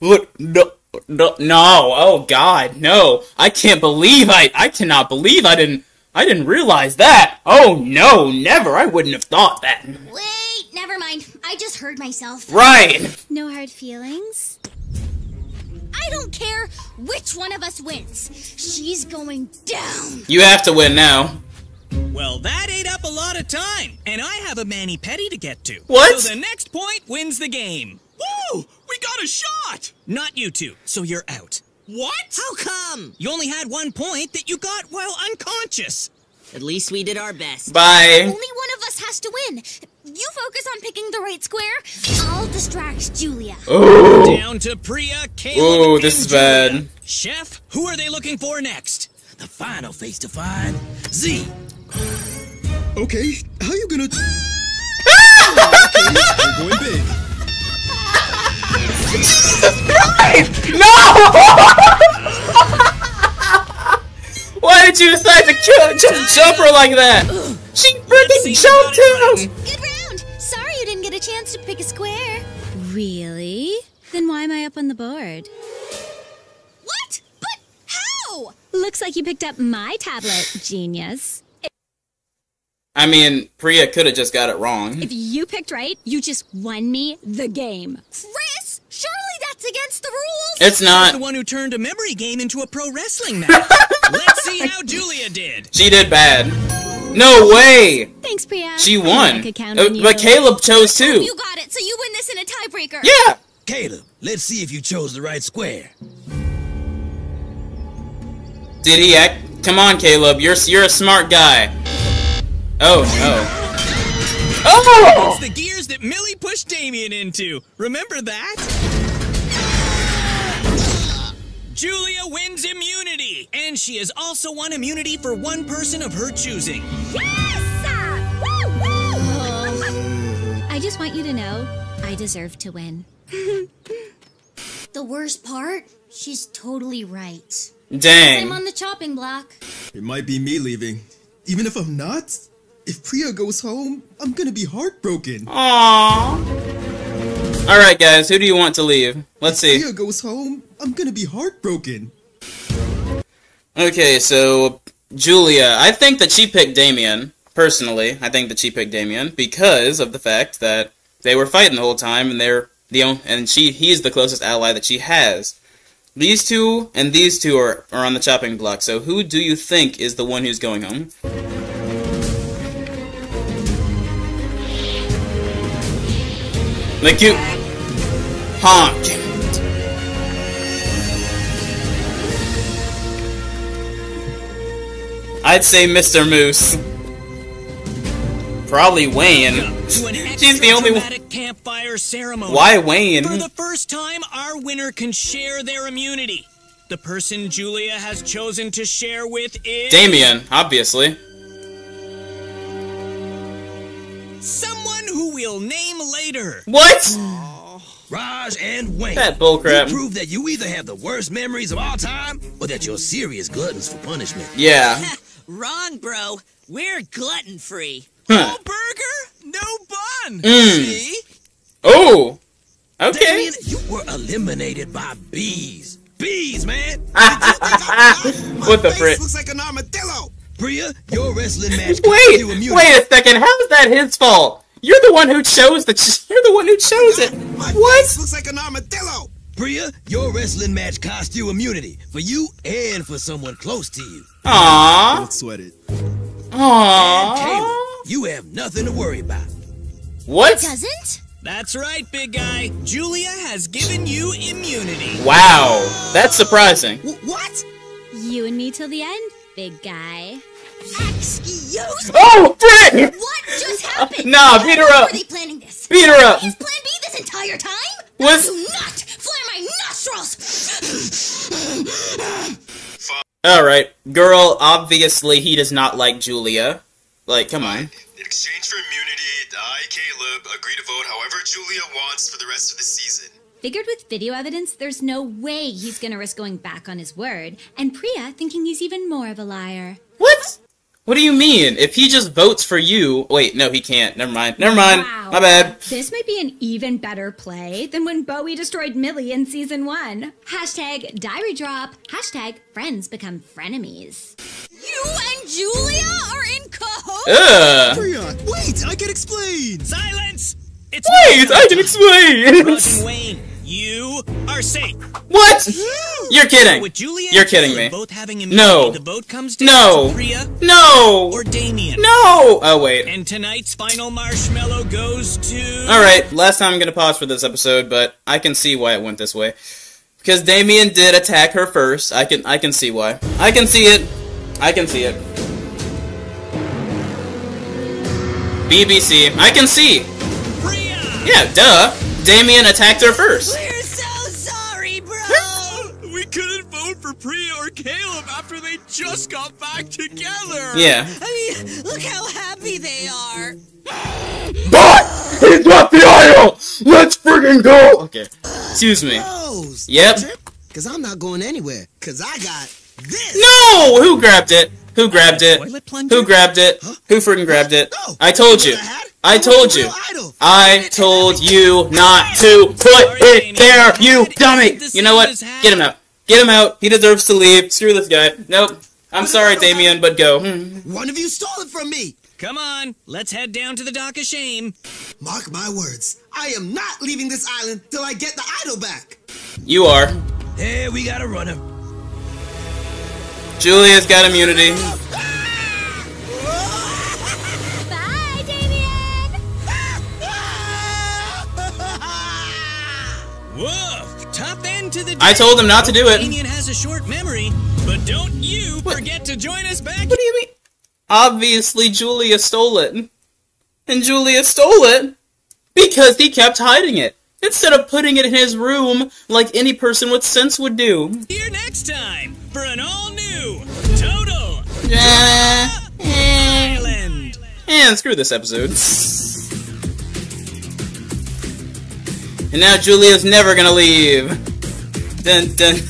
Look, no, no, no. Oh God, no. I can't believe I, I cannot believe I didn't, I didn't realize that. Oh no, never. I wouldn't have thought that. Wait, never mind. I just heard myself. Right. No hard feelings? I don't care which one of us wins. She's going down. You have to win now. Well, that ate up a lot of time, and I have a mani petty to get to. What? So the next point wins the game. Woo! We got a shot. Not you two, so you're out. What? How come? You only had one point that you got while unconscious. At least we did our best. Bye. Only one of us has to win. You focus on picking the right square. I'll distract Julia. Oh. Down to Priya, Caleb, Ooh, and this is Julia. bad. Chef, who are they looking for next? The final face to find Zee. Okay, how you gonna? okay, we're going big. Why did you decide to kill, just jump her like that? She freaking jumped him. Good round. Sorry you didn't get a chance to pick a square. Really? Then why am I up on the board? What? But how? Looks like you picked up my tablet, genius. I mean, Priya could have just got it wrong. If you picked right, you just won me the game. Chris, surely that's against the rules. It's not. The one who turned a memory game into a pro wrestling match. Let's see how Julia did. She did bad. No way. Thanks, Priya. She won. Uh, but Caleb chose too. You got it, so you win this in a tiebreaker. Yeah. Caleb, let's see if you chose the right square. Did he act? Come on, Caleb. You're you're a smart guy. Oh no. Oh! It's the gears that Millie pushed Damien into. Remember that? Julia wins immunity, and she has also won immunity for one person of her choosing. Yes! I just want you to know I deserve to win. The worst part, she's totally right. Dang. I'm on the chopping block. It might be me leaving. Even if I'm not, if Priya goes home, I'm gonna be heartbroken. Aww. All right, guys. Who do you want to leave? Let's see. Priya goes home, I'm gonna be heartbroken. Okay, so Julia, I think that she picked Damien. Personally, I think that she picked Damien because of the fact that they were fighting the whole time, and they're the only, and she he's the closest ally that she has. These two and these two are, are on the chopping block. So who do you think is the one who's going home? Thank you. Honk. I'd say Mr. Moose. Probably Wayne. She's the only one. campfire ceremony. Why Wayne? For the first time, our winner can share their immunity. The person Julia has chosen to share with is Damien, obviously. someone who we'll name later. What? Raj and Wayne. That bullcrap. You prove that you either have the worst memories of all time or that you're serious gluttons for punishment. Yeah. Wrong, bro. We're gluten free. Huh. Burger, no bun. Mm. See? Oh. Okay. Damien, you were eliminated by bees. Bees, man. what the frick? Looks like an armadillo. Priya, your wrestling match Wait, you wait a second. How is that his fault? You're the one who chose the. Ch- you're the one who chose it. My What? face looks like an armadillo. Priya, your wrestling match cost you immunity for you and for someone close to you. Aww. Don't sweat it. And Aww. Caleb, you have nothing to worry about. What? Doesn't? That's right, big guy. Julia has given you immunity. Wow. That's surprising. W- what? You and me till the end, big guy. Excuse me? Oh, frick! What just happened? Nah, beat her up. Were they planning this? Beat her up. Is Plan B this entire time? Was- Do not flare my nostrils! Alright. Girl, obviously he does not like Julia. Like, come on. In exchange for immunity, I, Caleb, agree to vote however Julia wants for the rest of the season. Figured with video evidence, there's no way he's gonna risk going back on his word, and Priya thinking he's even more of a liar. What? What do you mean? If he just votes for you. Wait, no, he can't. Never mind. Never mind. Wow. My bad. This might be an even better play than when Bowie destroyed Millie in season one. Hashtag diary drop. Hashtag friends become frenemies. You and Julia are in cahoots? Ugh. Wait, I can explain. Silence! It's Wait, I can explain. Raj Wayne, you are safe. what? Hmm. You're kidding. With Julia You're kidding me. both having No. the vote comes down No. to Priya No. or Damien. No. Oh wait. And tonight's final marshmallow goes to. All right. Last time I'm gonna pause for this episode, but I can see why it went this way. Because Damien did attack her first. I can I can see why. I can see it. I can see it. BBC. I can see. Priya! Yeah, duh. Damien attacked her first. We're so sorry, bro. We couldn't vote for Priya or Caleb after they just got back together. Yeah. I mean, look how happy they are. But he dropped the idol. Let's friggin' go. Okay. Excuse me. Rose. Yep. Cause I'm not going anywhere. Cause I got this. No! Who grabbed it? Who grabbed it? Who grabbed it? Who friggin' grabbed it? No. I told you. I told you. I told you not to put it there, you dummy! You know what? Get him out. Get him out. He deserves to leave. Screw this guy. Nope. I'm sorry, Damien, but go. One of you stole it from me. Come on, let's head down to the dock of shame. Mark my words. I am not leaving this island till I get the idol back. You are. Hey, we got a runner. Julia's got immunity. Bye, Damien! Woof! Tough end to the. I told him not to do it. Damien has a short memory, but don't you forget to join us back. What do you mean? Obviously, Julia stole it. And Julia stole it because he kept hiding it. Instead of putting it in his room like any person with sense would do. Here next time for an all new Total Yeah. Island. And screw this episode. And now Julia's never gonna leave. Dun dun.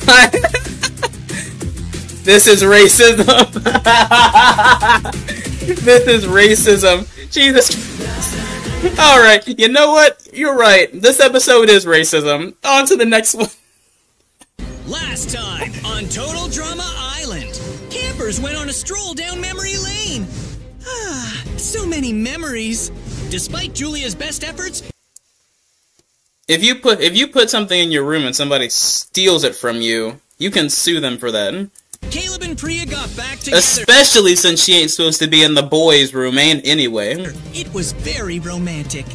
this is racism. this is racism. Jesus. Alright, you know what? You're right. This episode is racism. On to the next one. Last time on Total Drama Island, campers went on a stroll down memory lane. Ah, so many memories. Despite Julia's best efforts, If you put if you put something in your room and somebody steals it from you, you can sue them for that. Caleb and Priya got back together. Especially since she ain't supposed to be in the boys' room anyway. It was very romantic.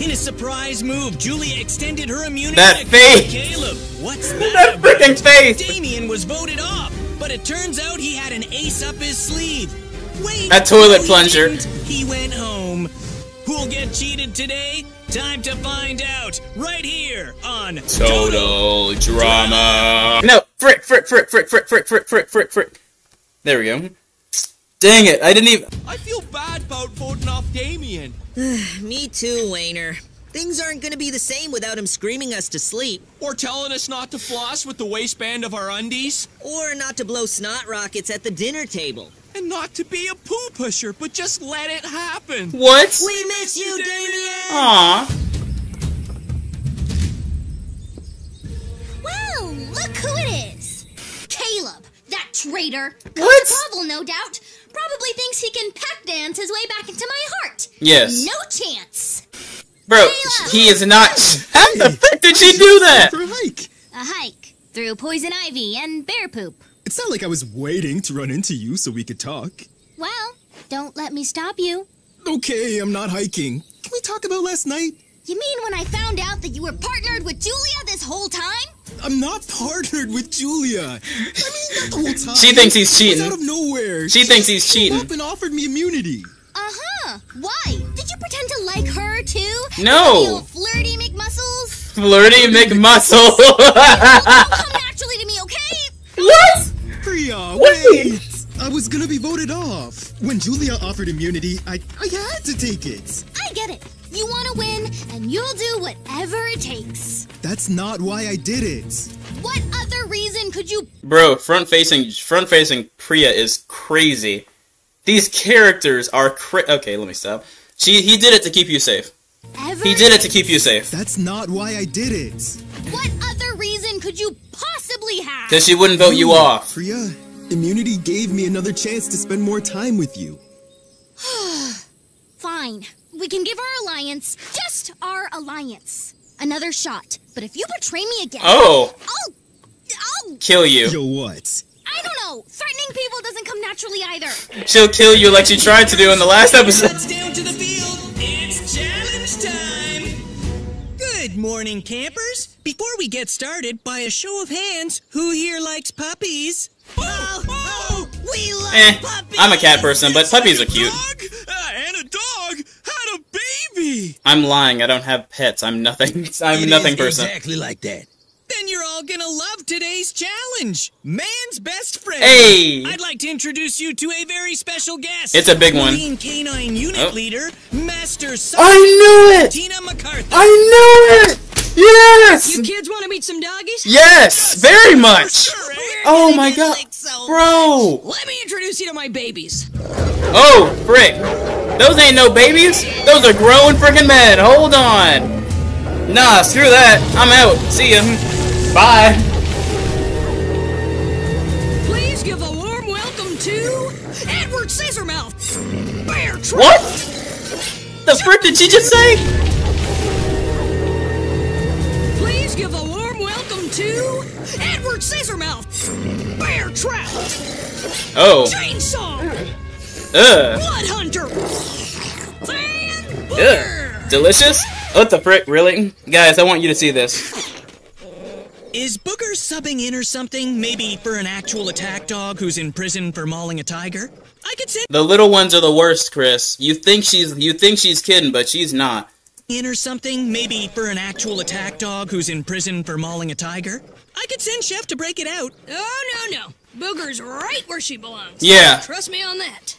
In a surprise move, Julia extended her immunity That to face! Caleb. What's that? That freaking face! Damien was voted off, but it turns out he had an ace up his sleeve. wait! A toilet no, he plunger. didn't. He went home. Who'll get cheated today? Time to find out right here on Total drama. No, frick, frick, frick, frick, frick, frick, frick, frick, frick, frick. There we go. Dang it, I didn't even. I feel bad about voting off Damien. Me too, Wayner. Things aren't gonna be the same without him screaming us to sleep. Or telling us not to floss with the waistband of our undies. Or not to blow snot rockets at the dinner table. And not to be a poo pusher, but just let it happen. What? We miss you, Damien! Aww. Well, look who it is. Caleb, that traitor. What? Pavel, no doubt. Probably thinks he can pack dance his way back into my heart. Yes. No chance. Bro, he is not. How the frick did she do that? For a hike. A hike through poison ivy and bear poop. It's not like I was waiting to run into you so we could talk. Well, don't let me stop you. Okay, I'm not hiking. Can we talk about last night? You mean when I found out that you were partnered with Julia this whole time? I'm not partnered with Julia. I mean, not the whole time. She thinks he's It was cheating. out of nowhere. She thinks he's cheating. up and offered me immunity. Uh-huh. Why? Did you pretend to like her too? No. You flirty McMuscles? Flirty McMuscle. Come naturally to me, okay? what? Priya, Wait. wait. I was gonna be voted off. When Julia offered immunity, I, I had to take it. I get it. You want to win, and you'll do whatever it takes. That's not why I did it. What other reason could you Bro, front facing, front facing Priya is crazy. These characters are cra- Okay, let me stop. She, he did it to keep you safe. ever? He did it to keep you safe. That's not why I did it. What other reason could you possibly have? Cause she wouldn't vote you off. Priya, immunity gave me another chance to spend more time with you. Fine. We can give our alliance, just our alliance, another shot. But if you betray me again, Oh, I'll, I'll, kill you. Yo, what? I don't know. Threatening people doesn't come naturally either. She'll kill you like she tried to do in the last episode. Let's down to the field. It's challenge time. Good morning, campers. Before we get started, by a show of hands, who here likes puppies? Oh, oh, we love Eh, puppies! I'm a cat person, but puppies are cute. Uh, and a dog had a baby. I'm lying. I don't have pets. I'm nothing. I'm It nothing is person. Exactly like that. Then you're all gonna love today's challenge. Man's best friend. Hey! I'd like to introduce you to a very special guest. It's a big one. Marine Canine Unit Oh. Leader, Master I knew it! Tina McCarthy. I knew it! Yes! You kids want to meet some doggies? Yes! Very much! Oh my god. Bro! Let me introduce you to my babies. Oh, frick. Those ain't no babies. Those are grown freaking men. Hold on. Nah, screw that. I'm out. See ya. Bye. Please give a warm welcome to Edward Scissormouth. Bear. What? The frick did she just say? Give a warm welcome to Edward Scissormouth. Bear Trap. Oh. Chainsaw. Uh. Ugh. Blood Hunter. Ugh. Delicious? What the frick? Really? Guys, I want you to see this. Is Booger subbing in or something? Maybe for an actual attack dog who's in prison for mauling a tiger? I could send The little ones are the worst, Chris. You think she's you think she's kidding, but she's not. In or something? Maybe for an actual attack dog who's in prison for mauling a tiger? I could send Chef to break it out. Oh, no, no. Booger's right where she belongs. Yeah. Trust me on that.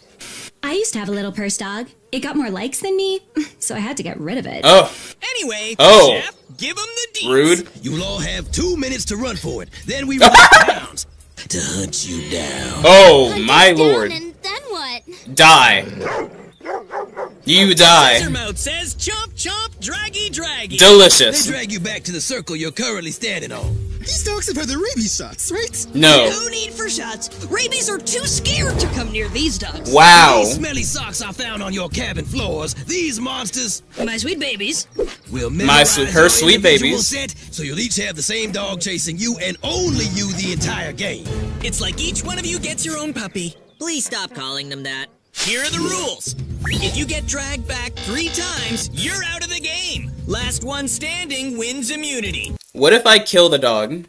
I used to have a little purse dog. It got more likes than me, so I had to get rid of it. Oh, Anyway, Oh. Chef, give him the deets. rude. You'll all have two minutes to run for it. Then we release hounds to hunt you down. Oh Hunt my us down, lord. And then what? Die. You die. Scissormouth says chomp chomp draggy draggy. Then Delicious. drag you back to the circle you're currently standing on. These dogs have had their rabies shots, right? No. No need for shots. Rabies are too scared to come near these dogs. Wow. These smelly socks I found on your cabin floors. These monsters My sweet babies. will My memorize sweet- her sweet babies. Set, so you'll each have the same dog chasing you and only you the entire game. It's like each one of you gets your own puppy. Please stop calling them that. Here are the rules. If you get dragged back three times, you're out of the game. Last one standing wins immunity. What if I kill the dog?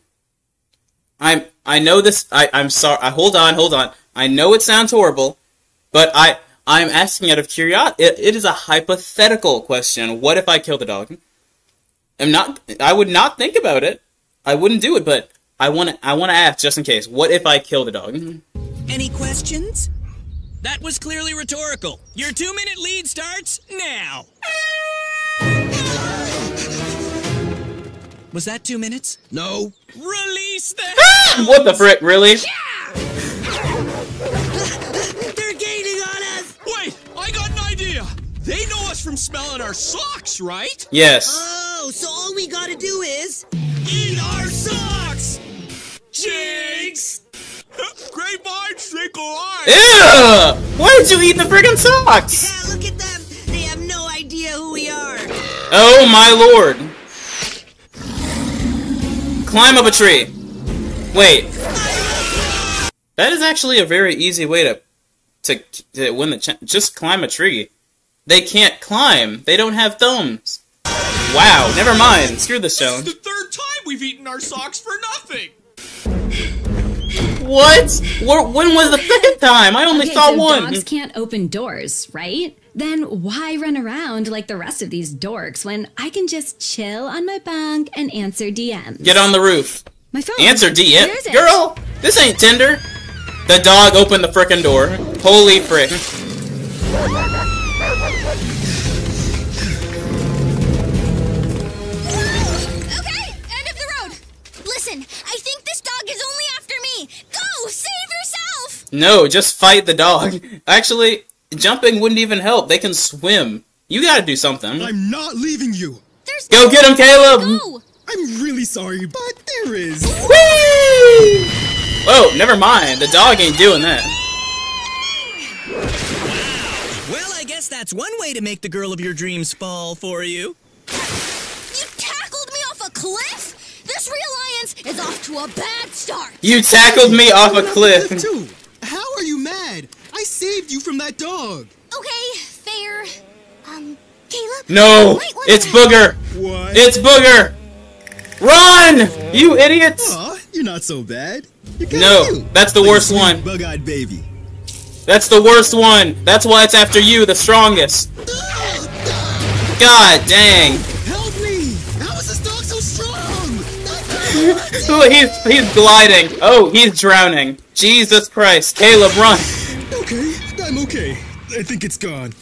I'm I know this I, I'm sorry I hold on, hold on. I know it sounds horrible, But I I'm asking out of curiosity. It, it is a hypothetical question. What if I kill the dog? I'm not. I would not think about it. I wouldn't do it, but I want to. I want to ask just in case. What if I kill the dog? Any questions? That was clearly rhetorical. Your two minute lead starts now. Was that two minutes? No. Release the. Ah! what the frick? Really? They're gaining on us! Wait, I got an idea! They know us from smelling our socks, right? Yes. Oh, so all we gotta do is. Eat our socks! Jinx! Great minds think alike! Ew! Why did you eat the friggin' socks? Yeah, look at them! They have no idea who we are! Oh my lord! Climb up a tree. Wait. That is actually a very easy way to to, to win the cha- just climb a tree. They can't climb. They don't have thumbs. Wow. Never mind. Screw the this challenge. The third time we've eaten our socks for nothing! What? Where, when was the second time? I only okay, saw so one. dogs can't open doors, right? Then why run around like the rest of these dorks when I can just chill on my bunk and answer DMs? Get on the roof. My phone. Answer DM. Girl, this ain't Tinder. The dog opened the frickin' door. Holy frick. No, just fight the dog. Actually, jumping wouldn't even help. They can swim. You gotta do something. I'm not leaving you. There's Go get him, Caleb! Go. I'm really sorry, but there is. Whee! Oh, never mind. The dog ain't doing that. Well, I guess that's one way to make the girl of your dreams fall for you. You tackled me off a cliff? This realliance is off to a bad start. You tackled me off a cliff. Too. How are you mad? I saved you from that dog. Okay, fair. Um, Caleb? No, Wait, it's Booger. What? It's Booger. Run, you idiots! Aw, you're not so bad. You're No, cute. that's the Like worst one. Bug-eyed baby. That's the worst one. That's why it's after you, the strongest. God dang. Help me! How is this dog so strong? He's he's gliding. Oh, he's drowning. Jesus Christ, Caleb, run! Okay, I'm okay. I think it's gone.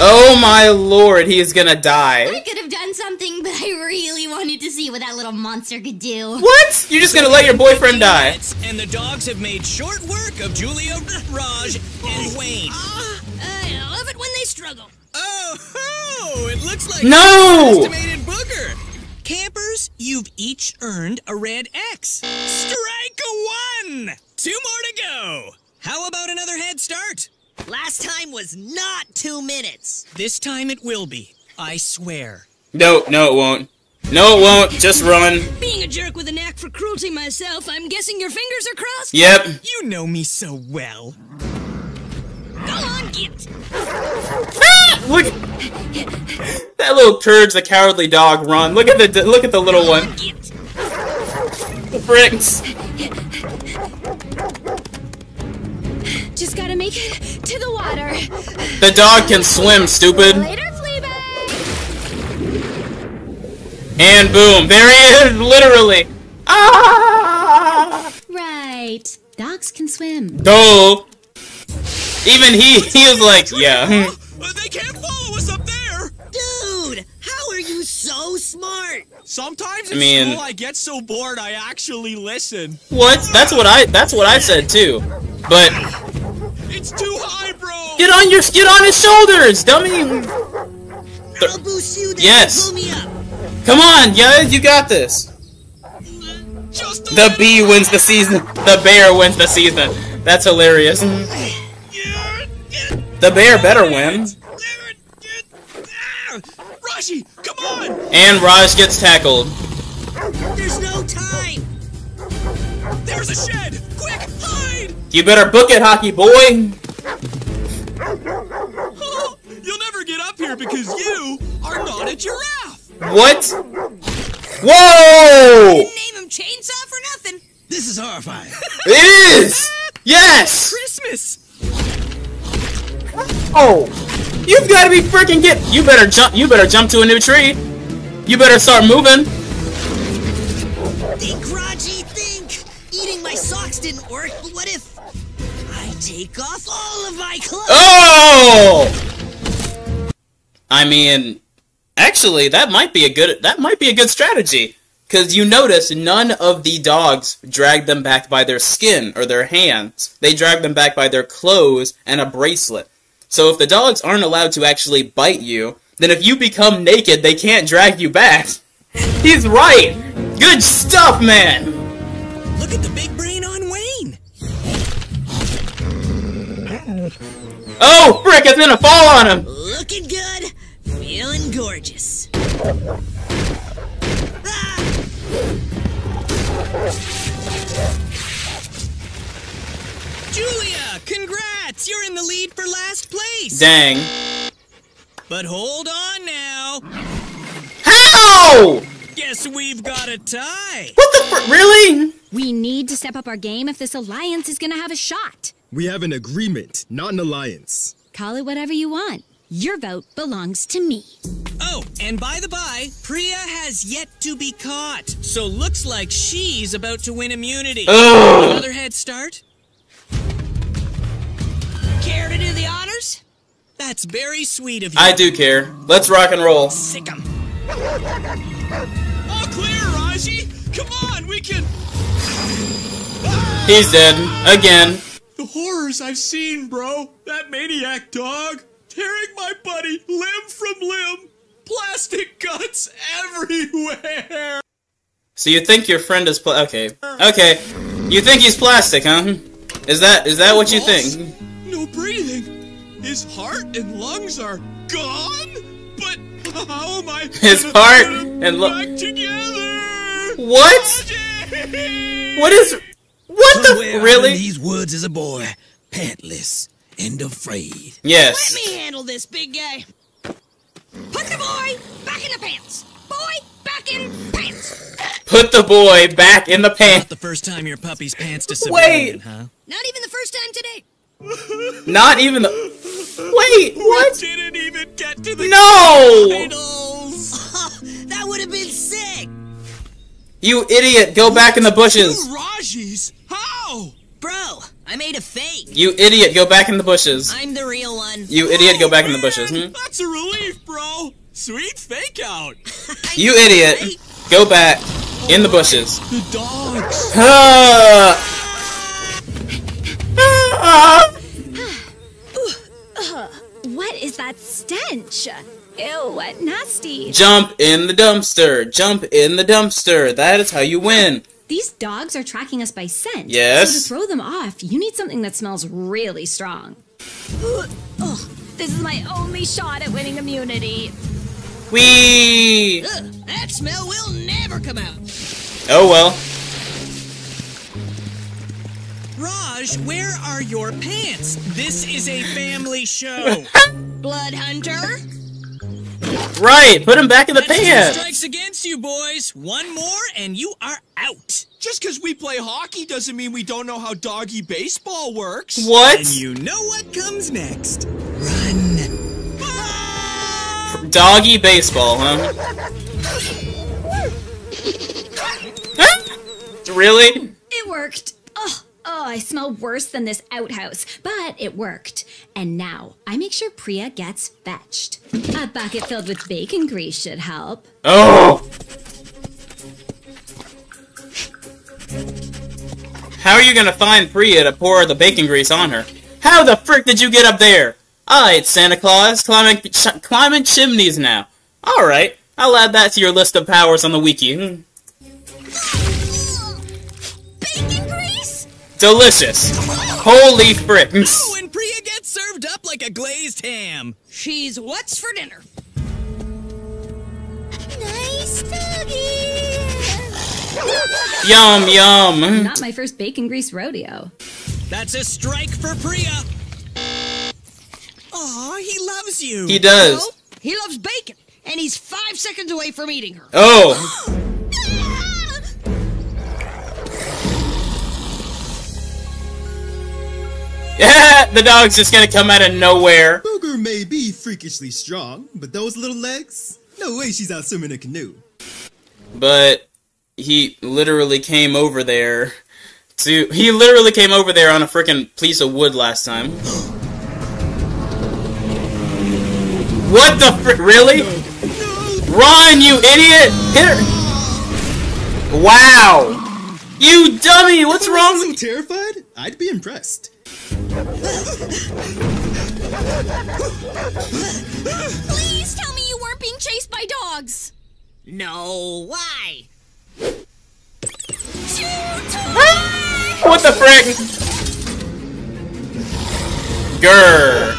Oh my lord, he is gonna die. I could have done something, but I really wanted to see what that little monster could do. What? You're just gonna let your boyfriend die? And the dogs have made short work of Julia, Raj, and Wayne. Uh, I love it when they struggle. Oh, ho! It looks like No! estimated booger. Campers, you've each earned a red X. Strike one. Two more to go. How about another head start? Last time was not two minutes. This time it will be. I swear. No, no, it won't. No, it won't. Just run. Being a jerk with a knack for cruelty myself, I'm guessing your fingers are crossed? Yep. You know me so well. Go on, get. Ah, Look. That little turd's the cowardly dog. Run. Look at the look at the little one. Get. Bricks. Just gotta make it to the water. The dog can swim. Stupid. Later, Fleabag. And boom, there he is. Literally. Ah. Right. Dogs can swim. Duh. Even he, he was like, yeah. They can't follow us up there! Dude, how are you so smart? Sometimes I in mean- school I get so bored I actually listen. What? That's what I. That's what I said too. But It's too high, bro! get on your, get on his shoulders, dummy. I'll boost you, then Yes. pull me up. Come on, guys, you got this. Just The bee wins the season. The bear wins the season. That's hilarious. The bear better win. Ah! Come on! And Raj gets tackled. There's no time. There's a shed! Quick, hide! You better book it, hockey boy. You'll never get up here because you are not a giraffe! What? Whoa! Name him Chainsaw for nothing. This is horrifying. It is. Yes. Christmas. Oh! You've got to be freaking get. You better jump. You better jump to a new tree. You better start moving. Think, Raji, think! Eating my socks didn't work, but what if I take off all of my clothes? Oh! I mean, actually, that might be a good. That might be a good strategy. Because you notice none of the dogs drag them back by their skin or their hands. They drag them back by their clothes and a bracelet. So if the dogs aren't allowed to actually bite you, then if you become naked, they can't drag you back. He's right! Good stuff, man! Look at the big brain on Wayne. Oh, frick, it's gonna fall on him! Looking good, feeling gorgeous. Ah! Julia, congrats! You're in the lead for last place. Dang. But hold on now. How? Guess we've got a tie. What the fr- Really? We need to step up our game if this alliance is gonna have a shot. We have an agreement, not an alliance. Call it whatever you want. Your vote belongs to me. Oh, and by the by, Priya has yet to be caught. So looks like she's about to win immunity. Ugh. Another head start? Care to do the honors? That's very sweet of you. I do care. Let's rock and roll. Sick 'em. All clear, Raji! Come on, we can. He's dead. Again. The horrors I've seen, bro. That maniac dog tearing my buddy limb from limb. Plastic guts everywhere. So you think your friend is pla- okay? Okay, you think he's plastic, huh? Is that is that what you think? No breathing. His heart and lungs are gone. But how am I? His heart and lungs back together. What? What is? What the Somewhere out in really? these woods is a boy, pantless and afraid. Yes. Let me handle this, big guy. Put the boy back in the pants. Boy, back in pants. Put the boy back in the pants. Not The first time your puppy's pants to Wait. huh? Not even the first time today. Not even the. Wait, what? Didn't even get to the No! titles. that would have been sick. You idiot! Go back in the bushes. Two Rajis? How? Bro, I made a fake. You idiot! Go back in the bushes. I'm the real one. You idiot! Go back in the bushes. Hmm? That's a relief, bro. Sweet fake out. You idiot! Go back in the bushes. The dogs. Ugh, what is that stench? Ew, what nasty. Jump in the dumpster. Jump in the dumpster. That is how you win. These dogs are tracking us by scent. Yes. So to throw them off, you need something that smells really strong. Ugh, ugh, this is my only shot at winning immunity. Wee. Ugh, that smell will never come out. Oh well. Raj, where are your pants? This is a family show. Blood hunter. Right. Put him back in the That's pants. strikes against you, boys. One more, and you are out. Just because we play hockey doesn't mean we don't know how doggy baseball works. What? And you know what comes next. Run. Doggy baseball, huh? really? It worked. Oh, I smell worse than this outhouse, but it worked. And now I make sure Priya gets fetched. A bucket filled with bacon grease should help. Oh. How are you gonna find Priya to pour the bacon grease on her? How the frick did you get up there? Ah, it's Santa Claus climbing ch- climbing chimneys now. All right, I'll add that to your list of powers on the wiki. Delicious. Holy frick. Oh, and Priya gets served up like a glazed ham. She's what's for dinner? Nice doggy. Yum yum. Not my first bacon grease rodeo. That's a strike for Priya. Aw, he loves you. He does. He loves bacon, and he's five seconds away from eating her. Oh. the dog's just gonna come out of nowhere. Booger may be freakishly strong, but those little legs? No way she's out swimming a canoe. But he literally came over there to. He literally came over there on a freaking piece of wood last time. What the fr- Really? Run, you idiot! Hit her! Wow! You dummy! What's wrong so terrified? I'd be impressed. Please tell me you weren't being chased by dogs. No, why? What the frick? Grr.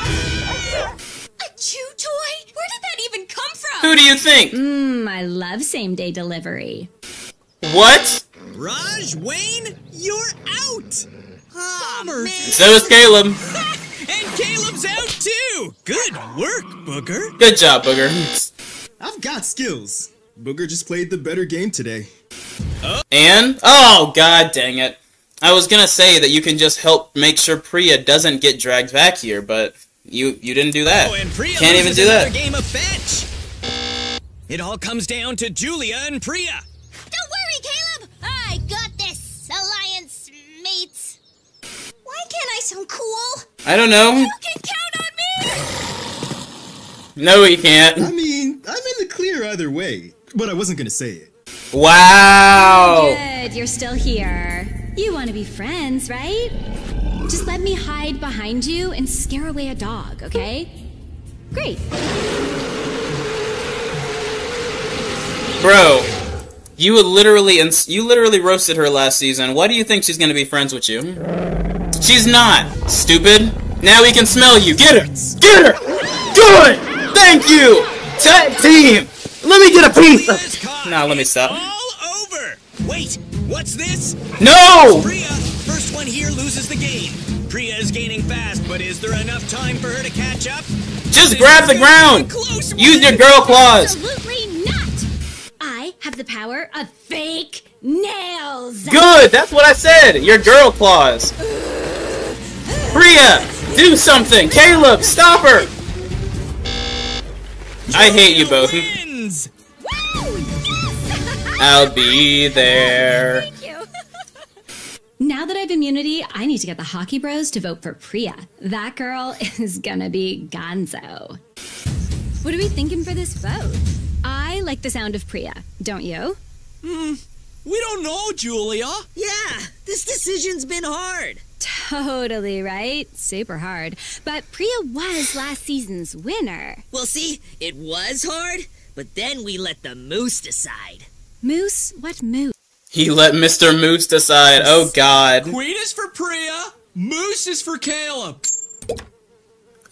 A chew toy? Where did that even come from? Who do you think? Mmm, I love same day delivery. What? Raj, Wayne, you're out! Ah, man. So is Caleb. And Caleb's out too! Good work, Booger. Good job, Booger. I've got skills. Booger just played the better game today. Oh. And? Oh, god dang it. I was gonna say that you can just help make sure Priya doesn't get dragged back here, but you you didn't do that. Oh, and Priya Can't even loses do another that. game of fetch. It all comes down to Julia and Priya. Don't worry, Caleb. I got this, alliance mates. Why can't I sound cool? I don't know. You can count on me. No, you can't. I mean, I'm in the clear either way, but I wasn't gonna say it. Wow. Good, you're still here. You want to be friends, right? Just let me hide behind you and scare away a dog, okay? Great. Bro, you literally ins- you literally roasted her last season. Why do you think she's gonna be friends with you? She's not. Stupid. Now we can smell you. Get her. Get her. Good. Thank you. Tag team. Let me get a piece. Of- now let me stop. All over. Wait, what's this? No. Priya, first one here loses the game. Priya is gaining fast, but is there enough time for her to catch up? Just grab the ground. Use your girl claws. Absolutely not. I have the power of fake nails. Good. That's what I said. Your girl claws. Priya, do something. Caleb, stop her. I hate you both. I'll be there. Now that I have immunity, I need to get the hockey bros to vote for Priya. That girl is gonna be gonzo. What are we thinking for this vote? I like the sound of Priya, don't you? Hmm. We don't know, Julia. Yeah, this decision's been hard. Totally right. Super hard. But Priya was last season's winner. Well, see, it was hard, but then we let the moose decide. Moose? What moose? He let Mr. Moose decide. Oh God. Queen is for Priya, Moose is for Caleb.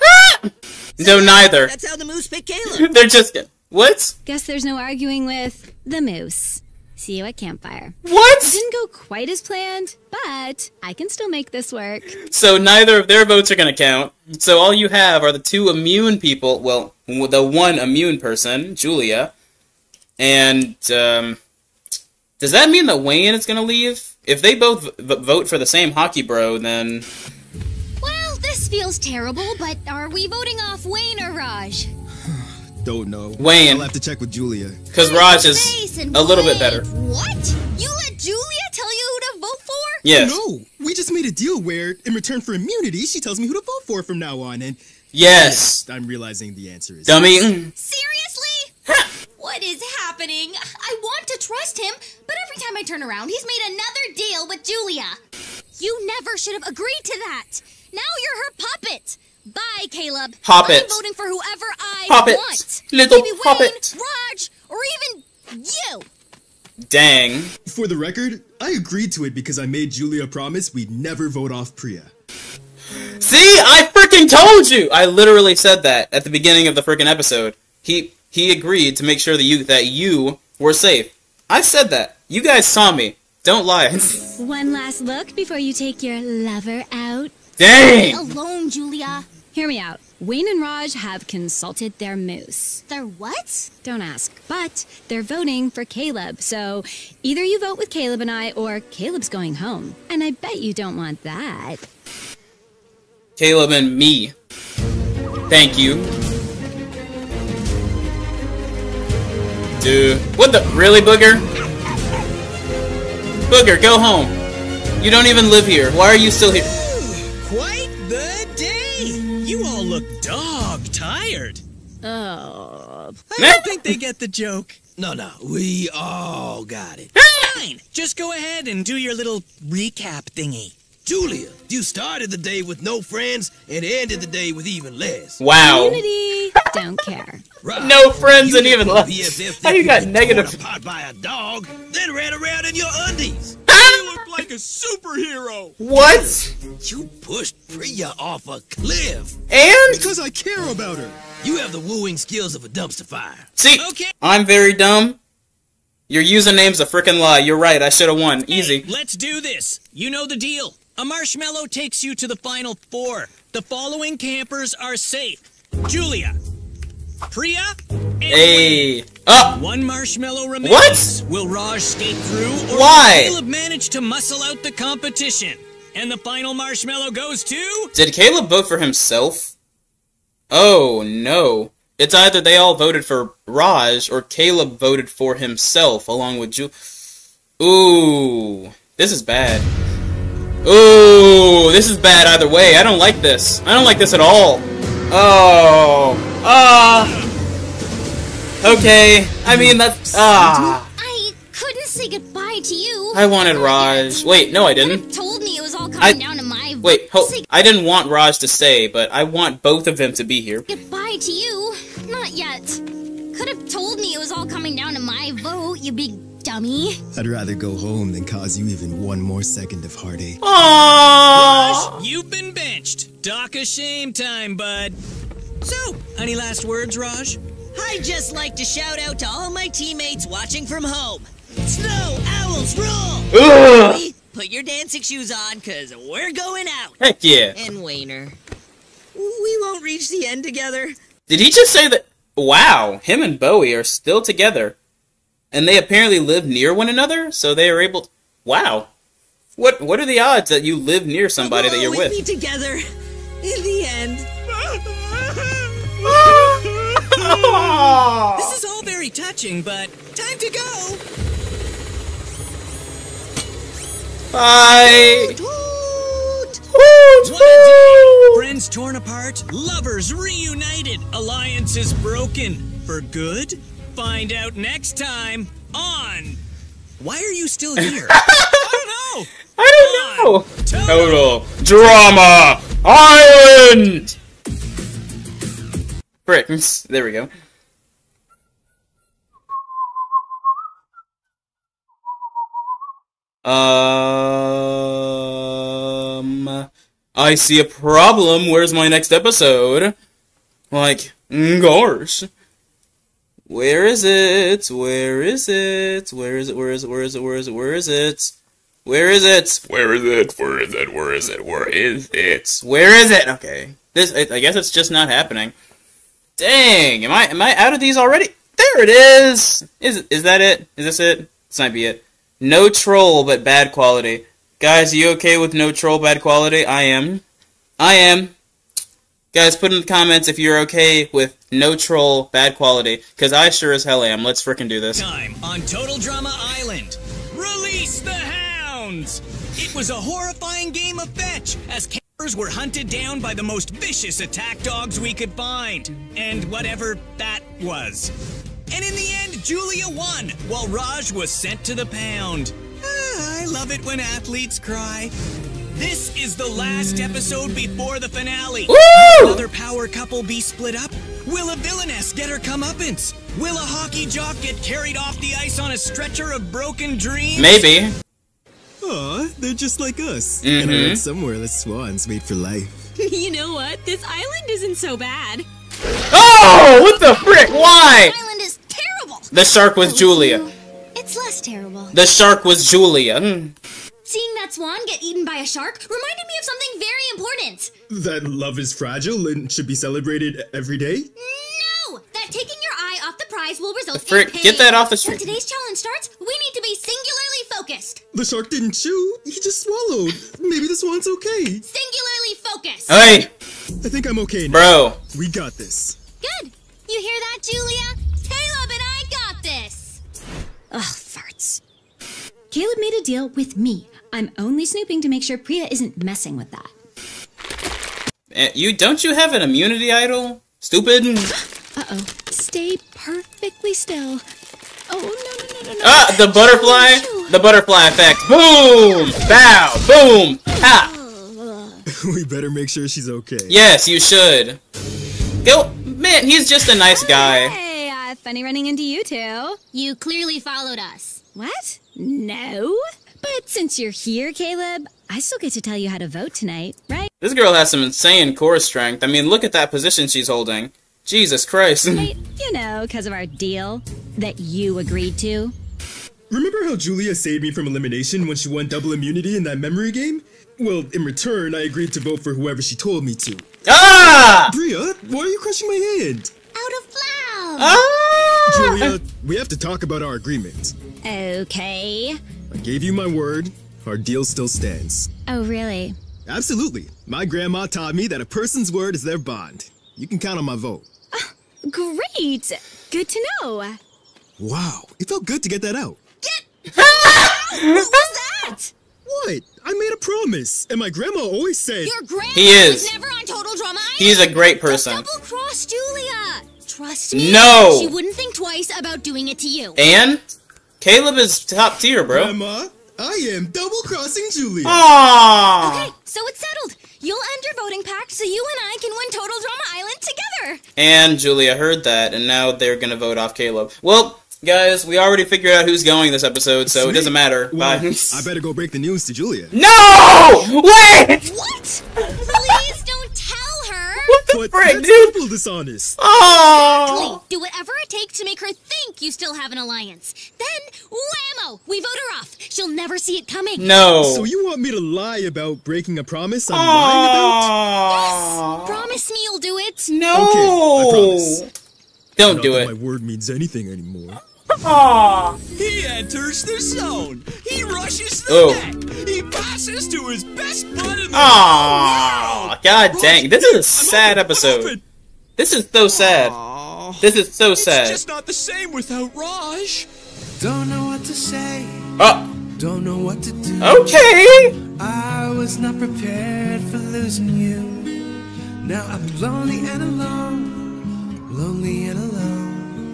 Ah! No, neither. That's how the moose picked Caleb. They're just what? Guess there's no arguing with the moose. See you at campfire. What? Didn't go quite as planned, but I can still make this work. So neither of their votes are gonna count. So all you have are the two immune people. Well, the one immune person, Julia, and um, does that mean that Wayne is gonna leave? If they both vote for the same hockey bro, then Well, this feels terrible, but are we voting off Wayne or Raj? Don't know. Wayne. I'll have to check with Julia. because Raj is a little bit better. What? You let Julia tell you who to vote for? Yes. No, we just made a deal where, in return for immunity, she tells me who to vote for from now on, and Yes. I'm realizing the answer is Dummy. Seriously? what is happening? I want to trust him, but every time I turn around, he's made another deal with Julia. You never should have agreed to that. Now you're her puppet. Bye, Caleb. Puppet. I'm voting for whoever I Puppet. want. Little Maybe Wayne, puppet. Raj, or even you. Dang. For the record, I agreed to it because I made Julia promise we'd never vote off Priya. See, I freaking told you. I literally said that at the beginning of the freaking episode. He he agreed to make sure that you that you were safe. I said that. You guys saw me. Don't lie. One last look before you take your lover out. Dang. Alone, Julia. Hear me out. Wayne and Raj have consulted their moose. Their what? Don't ask. But they're voting for Caleb. So either you vote with Caleb and I, or Caleb's going home. And I bet you don't want that. Caleb and me. Thank you. Dude. What the? Really, Booger? Booger, go home. You don't even live here. Why are you still here? Quite the day! You all look dog tired. Oh. I don't think they get the joke. No, no, we all got it. Fine. Just go ahead and do your little recap thingy. Julia, you started the day with no friends and ended the day with even less. Wow. Unity. Don't care. Right. No friends You and even didn't less. BFF How you got negative? torn apart by a dog, then ran around in your undies. You look like a superhero. What? You pushed Priya off a cliff. And? Because I care about her. You have the wooing skills of a dumpster fire. See, Okay. I'm very dumb. Your username's a freaking lie. You're right. I should have won. Easy. Let's do this. You know the deal. A marshmallow takes you to the final four. The following campers are safe. Julia, Priya, Hey. Up. One marshmallow remains. What? Will Raj skate through, or Why? will Caleb manage to muscle out the competition? And the final marshmallow goes to. Did Caleb vote for himself? Oh, no. It's either they all voted for Raj or Caleb voted for himself along with Ju. Ooh. This is bad. Ooh. This is bad either way. I don't like this. I don't like this at all. Oh. Ah. okay. I mean, that's. Ah. I couldn't say goodbye to you. I wanted Raj. Wait, no, I didn't. Told me it was all coming I- down to my Wait, I didn't want Raj to stay, but I want both of them to be here. goodbye to you. Not yet. Could have told me it was all coming down to my vote, you big dummy. I'd rather go home than cause you even one more second of heartache. Aww. You've been benched. Dock of shame time, bud. So, any last words, Raj? I'd just like to shout out to all my teammates watching from home. Snow Owls rule! Ugh. Put your dancing shoes on, cause we're going out. Heck yeah. And Wayner. We won't reach the end together. Did he just say that? Wow, him and Bowie are still together. And they apparently live near one another, so they are able. To... Wow. What What are the odds that you live near somebody that you're we'll with? be together. In the end. This is all very touching, but time to go. Bye. What a day! Friends torn apart, lovers reunited, alliances broken. For good? Find out next time on. Why are you still here? I don't know. I don't know. Total drama island. Frick. There we go. Um, I see a problem. Where's my next episode? Like, gosh. Where is it? Where is it? Where is it? Where is it? Where is it? Where is it? Where is it? Where is it? Where is it? Where is it? Where is it? Where is it? Where is it? Okay. This I I guess it's just not happening. Dang, am I am I out of these already? There it is. Is is that it? Is this it? This might be it. No troll, but bad quality. Guys, you okay with no troll, bad quality? I am. I am. Guys, put in the comments if you're okay with no troll, bad quality, because I sure as hell am. Let's frickin' do this. Time on Total Drama Island. Release the hounds! It was a horrifying game of fetch as campers were hunted down by the most vicious attack dogs we could find. And whatever that was. And in the end, Julia won, while Raj was sent to the pound. Ah, I love it when athletes cry. This is the last episode before the finale. Woo! Will other power couple be split up? Will a villainess get her comeuppance? Will a hockey jock get carried off the ice on a stretcher of broken dreams? Maybe. Aw, they're just like us. Mhm. And I read somewhere that swans mate for life. you know what? This island isn't so bad. Oh, what the frick? Why? Island is terrible. The shark was Julia. It's less terrible. The shark was Julia. Hmm. Seeing that swan get eaten by a shark reminded me of something very important. That love is fragile and should be celebrated every day? No! That taking your eye off the prize will result frick, in pain. get that off the When street. today's challenge starts, we need to be singularly focused. The shark didn't chew, he just swallowed. Maybe the swan's okay. Singularly focused. focus. Hey, I think I'm okay now. bro. We got this. Good. You hear that, Julia? Caleb and I got this. Ugh, farts. Caleb made a deal with me. I'm only snooping to make sure Priya isn't messing with that. Eh, You don't you have an immunity idol? Stupid. Uh oh. Stay perfectly still. Oh, no, no, no, no, no. Ah, the butterfly. The butterfly effect. Boom. Bow. Boom. Ha. we better make sure she's okay. Yes, you should. Go, man. He's just a nice guy. Hey, uh, funny running into you two. You clearly followed us. What? No. But since you're here, Caleb, I still get to tell you how to vote tonight, right? This girl has some insane core strength. I mean, look at that position she's holding. Jesus Christ. Right, you know, because of our deal that you agreed to. Remember how Julia saved me from elimination when she won double immunity in that memory game? Well, in return, I agreed to vote for whoever she told me to. Ah! Priya, why are you crushing my hand? Out of cloud. Ah! Julia, we have to talk about our agreement. Okay. I gave you my word. Our deal still stands. Oh, really? Absolutely. My grandma taught me that a person's word is their bond. You can count on my vote. Ah, great. Good to know. Wow, it felt good to get that out. what was that? What? I made a promise, and my grandma always said. Your grandma He is. was never on Total Drama Island. He's a great person. Double cross Julia. Trust me. No. She wouldn't think twice about doing it to you. And Caleb is top tier, bro. Grandma, I am double crossing Julia. Aww. Okay, so it's settled. You'll end your voting pact so you and I can win Total Drama Island together. And Julia heard that, and now they're gonna vote off Caleb. Well, guys, we already figured out who's going this episode, so it doesn't matter. Well, Bye. I better go break the news to Julia. No! Wait! What? Please don't tell her. But frick, that's dude? double dishonest. Oh! Do whatever it takes to make her think you still have an alliance. Then, whammo, we vote her off. She'll never see it coming. No. So you want me to lie about breaking a promise I'm lying about? Aww. Promise me you'll do it. No. Okay, I promise. Don't Not do that it. My word means anything anymore. Aww. He enters the zone. He rushes the Oh. net. He passes to his best bud in the Aww. God dang. This is a sad episode. This is so sad. This is so sad. It's just not the same without Raj. Don't know what to say, Oh. don't know what to do. Okay. I was not prepared for losing you. Now I'm lonely and alone, lonely and alone,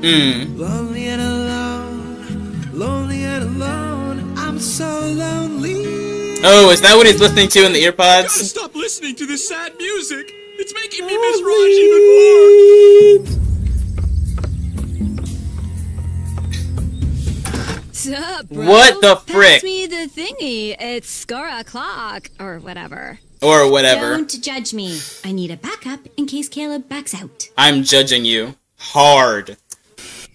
Hmm. lonely and alone, lonely and alone. I'm so lonely. Oh, is that what he's listening to in the Gotta earpods? stop listening to this sad music. It's making me miss Raj even more. Sup, bro? What the frick? Pass me the thingy. It's score o'clock or whatever. Or whatever. Don't judge me. I need a backup in case Caleb backs out. I'm judging you. Hard.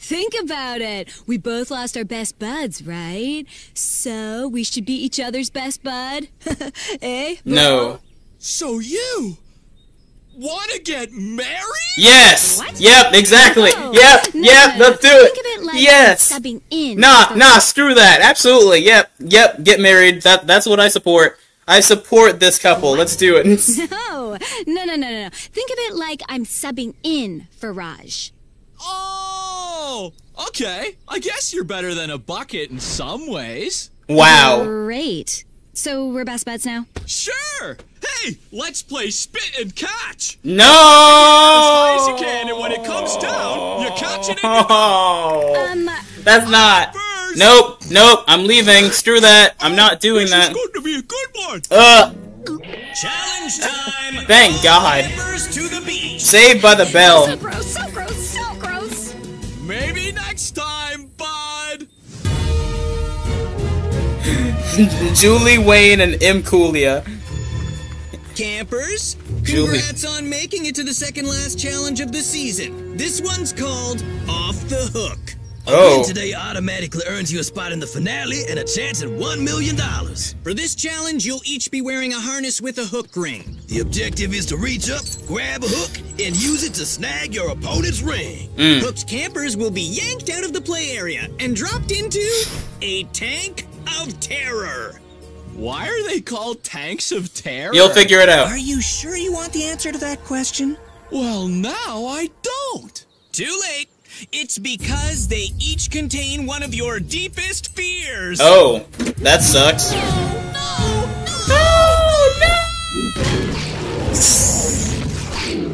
Think about it. We both lost our best buds, right? So we should be each other's best bud? eh? No. So you wanna get married? Yes. Yep. Exactly. No. Yep. No, yep. no, no. Let's do it. Think of it like yes. subbing in. Nah. Nah. Screw that. Absolutely. Yep. Yep. Get married. That. That's what I support. I support this couple. Let's do it. No, no, no, no, no, no. Think of it like I'm subbing in for Raj. Oh, okay. I guess you're better than a bucket in some ways. wow. Great. So we're best buds now? Sure. Hey, let's play spit and catch. No. As high as you can, and when it comes down, you catch it in your Oh. Um, That's not. first. Nope. Nope. I'm leaving. Screw that. I'm not doing This that. is going to be a good one. Uh. Challenge time. Thank God. To the beach. Saved by the bell. so gross, so gross. Maybe next time, bud. Julie Wayne and M. Coolia. Campers, Julie. congrats on making it to the second last challenge of the season. This one's called Off the Hook. A Oh. win today automatically earns you a spot in the finale and a chance at $1 million. For this challenge, you'll each be wearing a harness with a hook ring. The objective is to reach up, grab a hook, and use it to snag your opponent's ring. Mm. Hooked campers will be yanked out of the play area and dropped into a tank of terror. Why are they called tanks of terror? You'll figure it out. Are you sure you want the answer to that question? Well, now I don't. Too late. It's because they each contain one of your deepest fears. Oh, that sucks. No, no,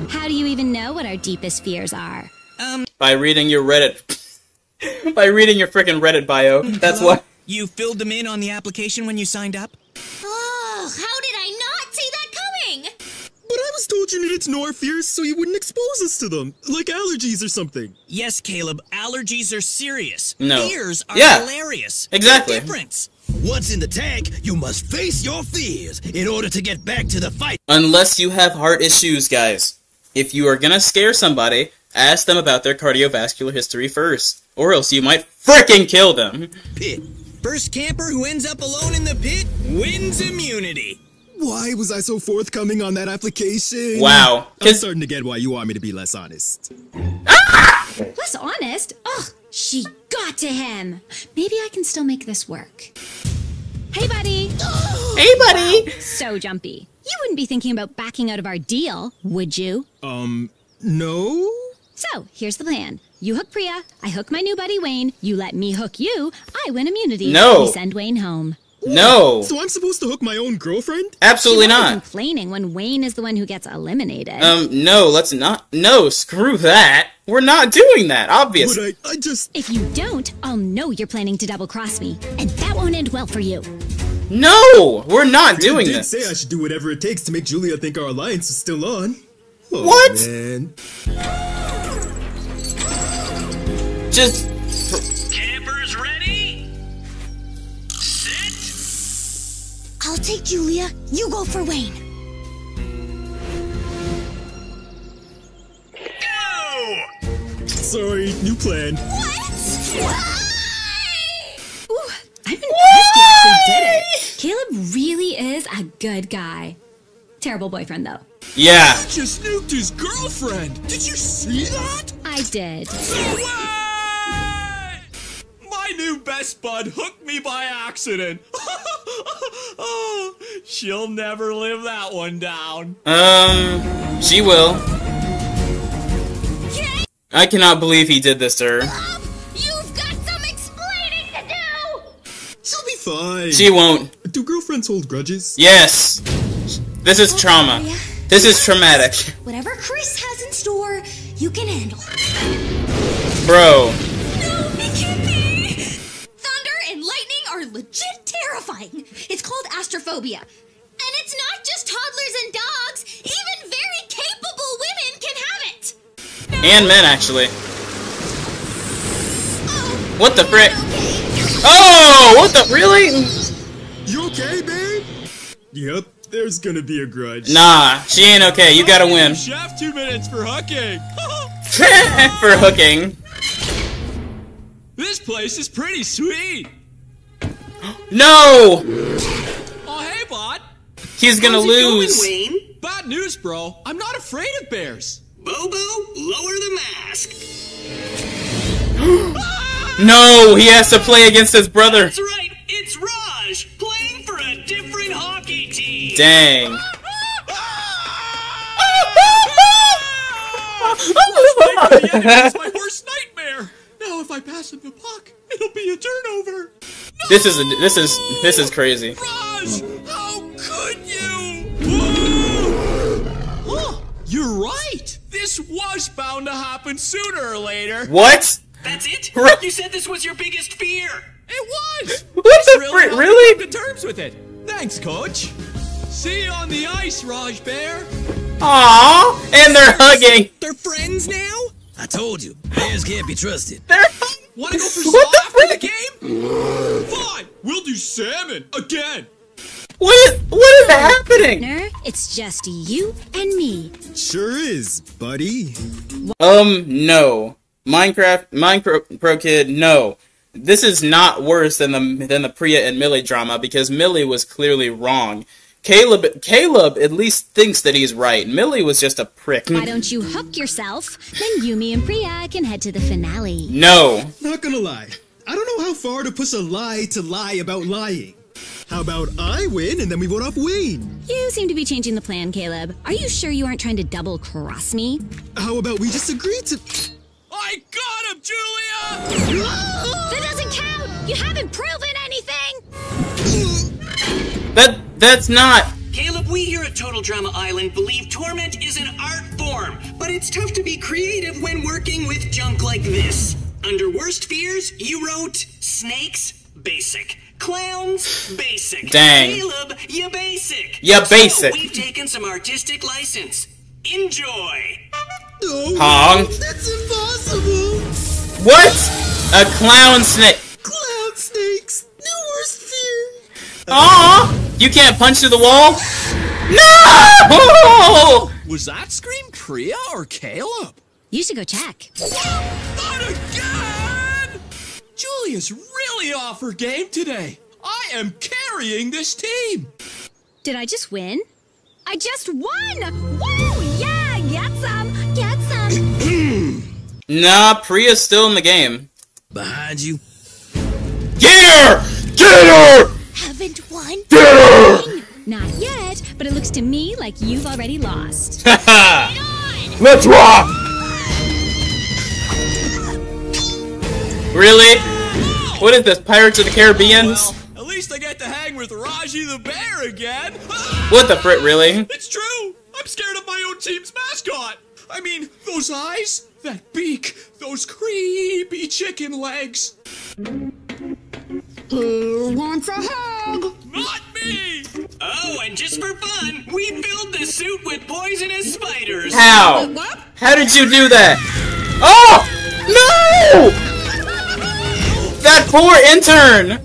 no, How do you even know what our deepest fears are? Um, By reading your Reddit. By reading your freaking Reddit bio. That's why. You filled them in on the application when you signed up? Oh, how did I not see that coming? But I was told you needed to know our fears so you wouldn't expose us to them, like allergies or something. Yes, Caleb, allergies are serious. No. Fears are Yeah. hilarious. Exactly. Difference. Once in the tank, you must face your fears in order to get back to the fight. Unless you have heart issues, guys. If you are gonna scare somebody, ask them about their cardiovascular history first. Or else you might freaking kill them. Pit. First camper who ends up alone in the pit wins immunity. Why was I so forthcoming on that application? Wow. I'm starting to get why you want me to be less honest. Less honest? Ugh, she got to him. Maybe I can still make this work. Hey, buddy. Hey, buddy. So jumpy. You wouldn't be thinking about backing out of our deal, would you? Um, no? So, here's the plan. You hook Priya, I hook my new buddy Wayne, you let me hook you, I win immunity. No. We send Wayne home. No. So I'm supposed to hook my own girlfriend? Absolutely wasn't complaining when Wayne is the one who gets eliminated. Um, no, let's not. No, screw that. We're not doing that, obviously. But I, I just. If you don't, I'll know you're planning to double cross me, and that won't end well for you. No, we're not Priya doing did this. say I should do whatever it takes to make Julia think our alliance is still on. Oh, What? Man. Just. I'll take Julia. You go for Wayne. Sorry, new plan. Ooh, I'm impressed you actually did it. Caleb really is a good guy. Terrible boyfriend, though. Yeah. Just snooped his girlfriend. Did you see that? I did. No way! My new best bud hooked me by accident. oh, she'll never live that one down. Um, she will. I cannot believe he did this to her. You've got some explaining to do. She'll be fine. She won't. Do girlfriends hold grudges? Yes. This is trauma. This is traumatic. Whatever Chris has in store, you can handle. Bro. Terrifying. It's called astrophobia. And it's not just toddlers and dogs. Even very capable women can have it. And men, actually. Oh, what the frick? Oh, what the? Really? You okay, babe? Yep, there's gonna be a grudge. Nah, she ain't okay. You gotta win. Chef, two minutes for hooking. For hooking. this place is pretty sweet. No! Oh, hey, bot. He's gonna How's it going, lose. Wayne? Bad news, bro. I'm not afraid of bears. Bobo, lower the mask. No, he has to play against his brother. That's right, it's Raj, playing for a different hockey team. Dang. It's my worst nightmare. Now, if I pass him the puck, it'll be a turnover. This is a, this is this is crazy. Raj, how could you? Huh, you're right. This was bound to happen sooner or later. What? That's it? You said this was your biggest fear. It was. What the really frick? Really? to terms with it. Thanks, coach. See you on the ice, Raj Bear. Aww, and they're hugging. They're friends now? I told you, bears can't be trusted. They're Want to go for What the slaw after the game? Fine. We'll do salmon again. What is what is happening? Partner, it's just you and me. Sure is, buddy. Um, no. Minecraft, Minecraft Pro Kid, no. This is not worse than the than the Priya and Millie drama because Millie was clearly wrong. Caleb Caleb at least thinks that he's right. Millie was just a prick. Why don't you hook yourself? Then Yumi and Priya can head to the finale. No. Not gonna lie. I don't know how far to push a lie to lie about lying. How about I win and then we vote off Wayne? You seem to be changing the plan, Caleb. Are you sure you aren't trying to double cross me? How about we just agree to. I got him, Julia! That doesn't count! You haven't proven anything! That that's not. Caleb, we here at Total Drama Island believe torment is an art form, but it's tough to be creative when working with junk like this. Under worst fears, you wrote snakes, basic. Clowns, basic. Dang. Caleb, you basic. Ya basic. So we've taken some artistic license. Enjoy. Oh, Honk. That's impossible! What? A clown snake. Cloud snakes! New worst fear! Aw! You can't punch through the wall? No! Was that scream Priya or Caleb? You should go check. Not again! Julia's really off her game today. I am carrying this team. Did I just win? I just won! Woo! Yeah! Get some! Get some! Nah, Priya's still in the game. Behind you. Get her! Get her! Haven't won? Get! Not yet, but it looks to me like you've already lost. Let's rock! Really? What is this, Pirates of the Caribbean? Well, at least I get to hang with Raji the Bear again. What the frit, really? It's true. I'm scared of my own team's mascot. I mean, those eyes, that beak, those creepy chicken legs. Who wants a hug? Not me! Oh, and just for fun, we filled the suit with poisonous spiders. How? How did you do that? Oh! No! That poor intern!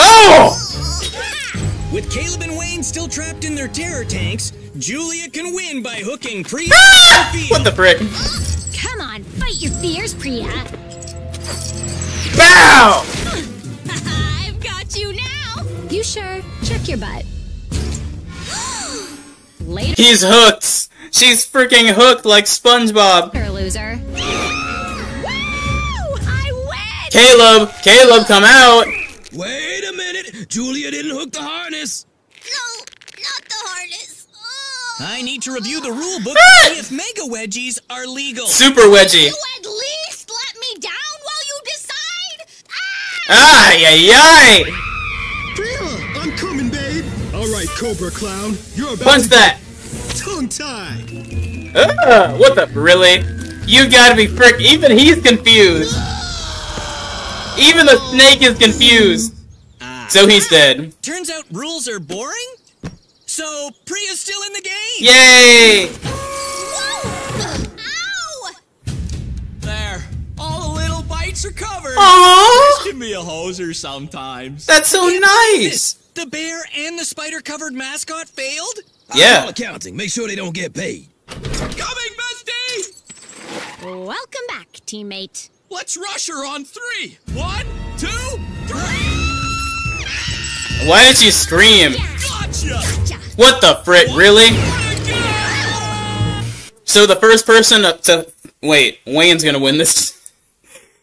Oh! With Caleb and Wayne still trapped in their terror tanks, Julia can win by hooking Priya Ah! to her feet. What the frick? Come on, fight your fears, Priya. Bow! I've got you now. You sure? Check your butt. Later, He's hooked! She's freaking hooked like SpongeBob! loser. Woo! I win! Caleb! Caleb, come out! Wait a minute. Julia didn't hook the harness. No, not the harness. I need to review the rule book Ah! to see if mega wedgies are legal. Super wedgie! You at least let me down while you decide? Ay, ay, ay! Priya, I'm coming, babe! Alright, Cobra Clown, you're about Punch to that! tongue tied! Uh, what the? Really? You gotta be frick. Even he's confused. Even the snake is confused. So he's dead. Turns out rules are boring? So Priya's still in the game! Yay! Ow! There. All the little bites are covered. Aww. This can be a hoser sometimes. That's so nice! The bear and the spider covered mascot failed? Yeah. All accounting. Make sure they don't get paid. Coming, bestie! Welcome back, teammate. Let's rush her on three. One, two, three. Why did you scream? Gotcha! What the frick? Really? So the first person to, to wait, Wayne's gonna win this.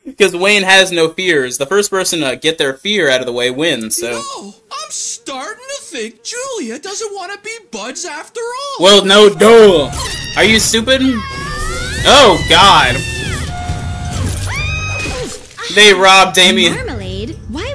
Because Wayne has no fears. The first person to get their fear out of the way wins, so. No, I'm starting to think Julia doesn't want to be buds after all. Well, no, duh. Are you stupid? Oh, God. They robbed Damien. Marmalade? Why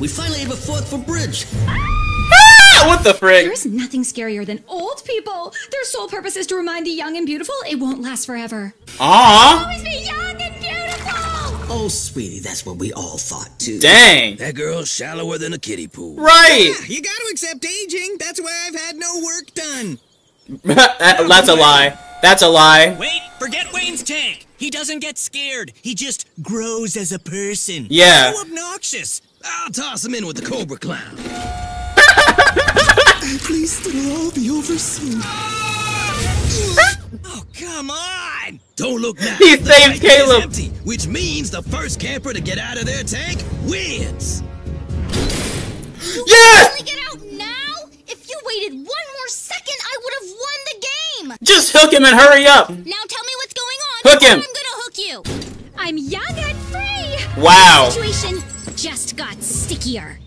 We finally have a fourth for Bridge. Ah, what the frick? There's nothing scarier than old people. Their sole purpose is to remind the young and beautiful it won't last forever. Aww. Always be young and beautiful! Oh, sweetie, that's what we all thought, too. Dang. That girl's shallower than a kiddie pool. Right. Yeah, You gotta accept aging. That's why I've had no work done. That- That's a lie. That's a lie. Wait, forget Wayne's tank. He doesn't get scared. He just grows as a person. Yeah. So obnoxious. I'll toss him in with the Cobra Clown. At least it'll all be over soon. Oh, come on. Don't look now. He The saved Caleb. empty, which means the first camper to get out of their tank wins. Yes! Only get out now? If you waited one more second, I would have won the game! Just hook him and hurry up. Now tell me what's going Hook him! I'm gonna hook you. I'm young and free. Wow. Situation just got stickier.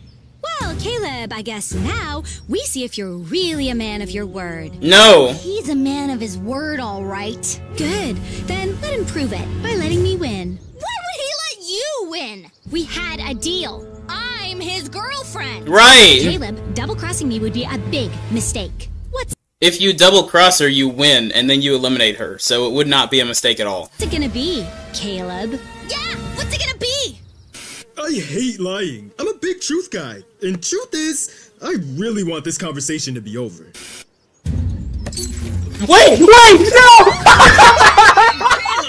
Well, Caleb, I guess now we see if you're really a man of your word. No. He's a man of his word, all right. Good. Then let him prove it by letting me win. Why would he let you win? We had a deal. I'm his girlfriend. Right. Caleb, double crossing me would be a big mistake. What's If you double cross her, you win, and then you eliminate her, so it would not be a mistake at all. What's it gonna be, Caleb? Yeah, what's it gonna be? I hate lying. I'm a big truth guy. And truth is, I really want this conversation to be over. Wait, wait, no!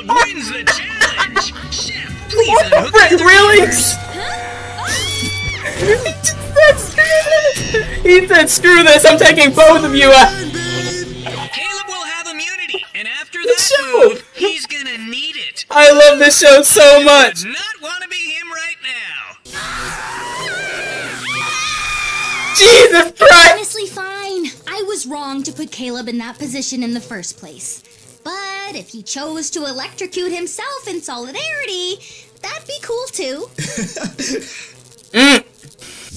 Wins the challenge. Chef, please unhook the really? he said, screw this, I'm taking both of you out. Caleb will have immunity, and after that show. move, he's gonna need it. I love this show so much. Not want to be him right now. Jesus Christ! Honestly, fine. I was wrong to put Caleb in that position in the first place. But if he chose to electrocute himself in solidarity, that'd be cool too. Mm.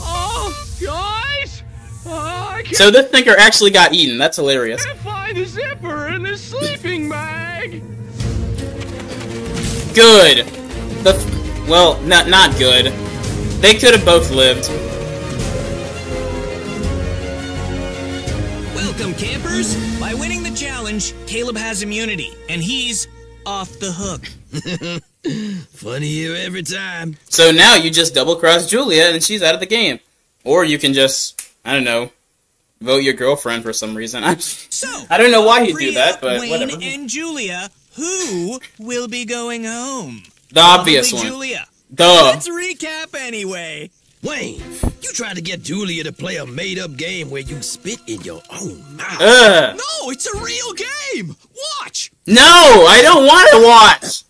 Oh, guys! Oh, So this thinker actually got eaten. That's hilarious. find the zipper in the sleeping bag. Good. The well, not not good. They could have both lived. Welcome, campers. By winning the challenge, Caleb has immunity, and he's off the hook. Funny here every time. So now you just double cross Julia and she's out of the game. Or you can just, I don't know, vote your girlfriend for some reason. I, So, I don't know why you'd do that, but Wayne, whatever. and Julia, who will be going home? The obvious Probably one. Julia. Duh. Let's recap anyway. Wayne, you tried to get Julia to play a made-up game where you spit in your own mouth. Ugh. No, it's a real game. Watch. No, I don't want to watch.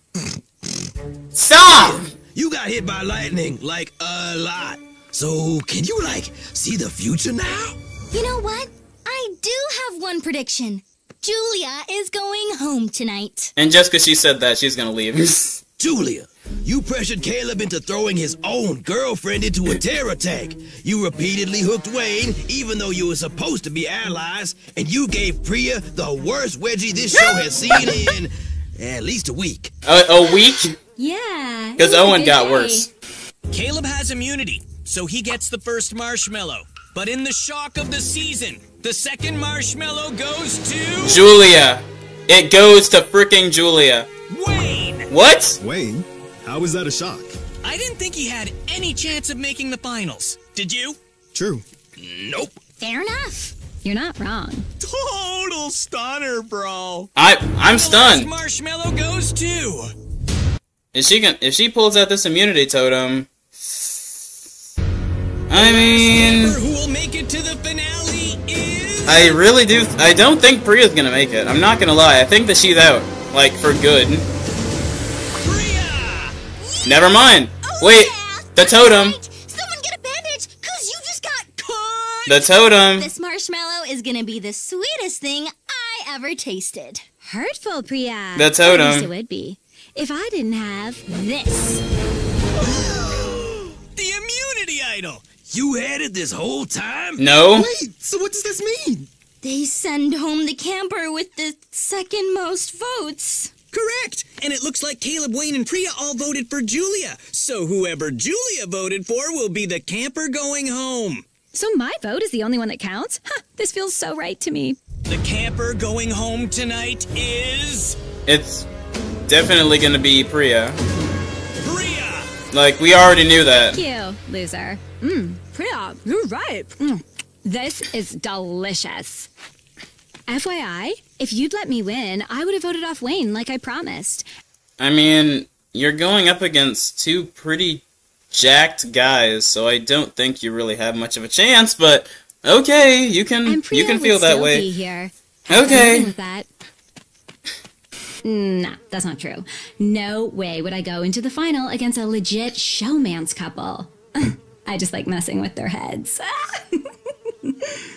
Stop. You got hit by lightning like a lot. So can you like see the future now? You know what? I do have one prediction. Julia is going home tonight. And just because she said that, she's gonna leave. Julia, you pressured Caleb into throwing his own girlfriend into a terror tank. You repeatedly hooked Wayne, even though you were supposed to be allies, and you gave Priya the worst wedgie this show has seen in at least a week. a, a week? Yeah. Because it was a Owen got day. worse. Caleb has immunity, so he gets the first marshmallow. But in the shock of the season, the second marshmallow goes to Julia. It goes to freaking Julia. Wayne. What? Wayne, how is that a shock? I didn't think he had any chance of making the finals. Did you? True. Nope. Fair enough. You're not wrong. Total stunner, bro. I I'm The stunned. last marshmallow goes to If she can, if she pulls out this immunity totem, I mean, who will make it to the finale is I really do. I don't think Priya's gonna make it. I'm not gonna lie. I think that she's out, like for good. Priya. Never mind. Oh, Wait, yeah, the that's totem. right. Someone get a bandage, cause you just got caught. The totem. This marshmallow is gonna be the sweetest thing I ever tasted. Hurtful, Priya. The At totem. least it would be. If I didn't have this. The immunity idol. You had it this whole time? No. Wait, so what does this mean? They send home the camper with the second most votes. Correct. And it looks like Caleb, Wayne, and Priya all voted for Julia. So whoever Julia voted for will be the camper going home. So my vote is the only one that counts? Huh, this feels so right to me. The camper going home tonight is It's definitely gonna be Priya. Priya. Like we already knew that. Thank You, loser. Mmm, Priya, you're right. Mm, this is delicious. FYI, if you'd let me win, I would have voted off Wayne like I promised. I mean, you're going up against two pretty jacked guys, so I don't think you really have much of a chance. But okay, you can you can feel that way. Here. Okay. With that. Nah, that's not true. No way would I go into the final against a legit showman's couple. I just like messing with their heads.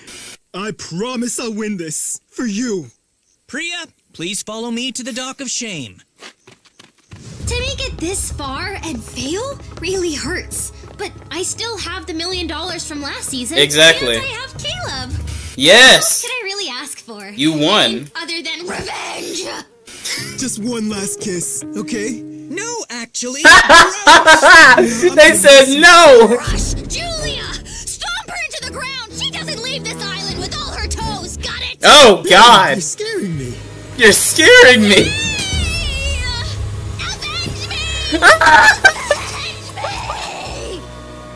I promise I'll win this. For you. Priya, please follow me to the dock of shame. To make it this far and fail really hurts. But I still have the million dollars from last season. Exactly. And I have Caleb. Yes! What could I really ask for? You won. Other than revenge. Just one last kiss, okay? No, actually. they said no! Rush! Julia! Oh god! You're scaring me. You're scaring me!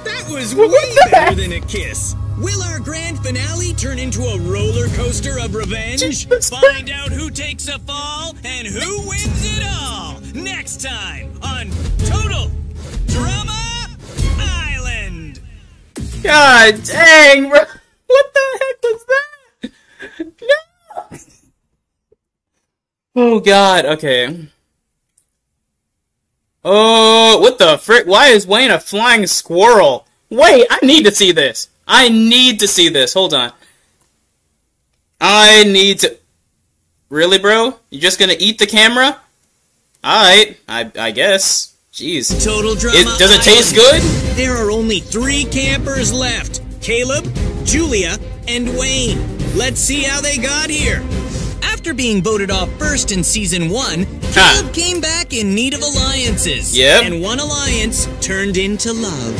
That was way better than a kiss. Will our grand finale turn into a roller coaster of revenge? Find out who takes a fall and who wins it all next time on Total Drama Island. God dang, bro. What the heck was that? No! Oh god, okay. Oh, what the frick? Why is Wayne a flying squirrel? Wait, I need to see this. I need to see this. Hold on. I need to. Really, bro? You just gonna eat the camera? Alright, I, I guess. Jeez. Total Drama It- does it taste good? There are only three campers left Caleb, Julia, and Wayne. Let's see how they got here. After being voted off first in season one, Caleb came back in need of alliances. Yep. And one alliance turned into love.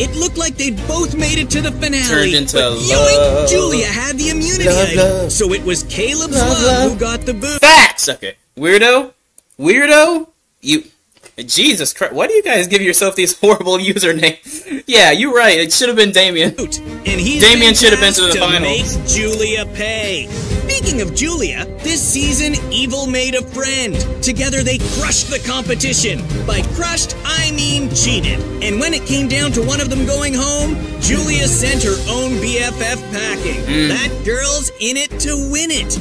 It looked like they'd both made it to the finale. Turned into but yoink, love. Julia had the immunity Love, item. love. So it was Caleb's Love, love, love. who got the boot. Facts! Okay. Weirdo? Weirdo? You. Jesus Christ. Why do you guys give yourself these horrible usernames? yeah, you're right. It should have been Damien. And he's Damien should have been to the tasked finals. Make Julia pay. Speaking of Julia, this season Evil made a friend. Together they crushed the competition. By crushed, I mean cheated. And when it came down to one of them going home, Julia sent her own BFF packing. Mm. That girl's in it to win it.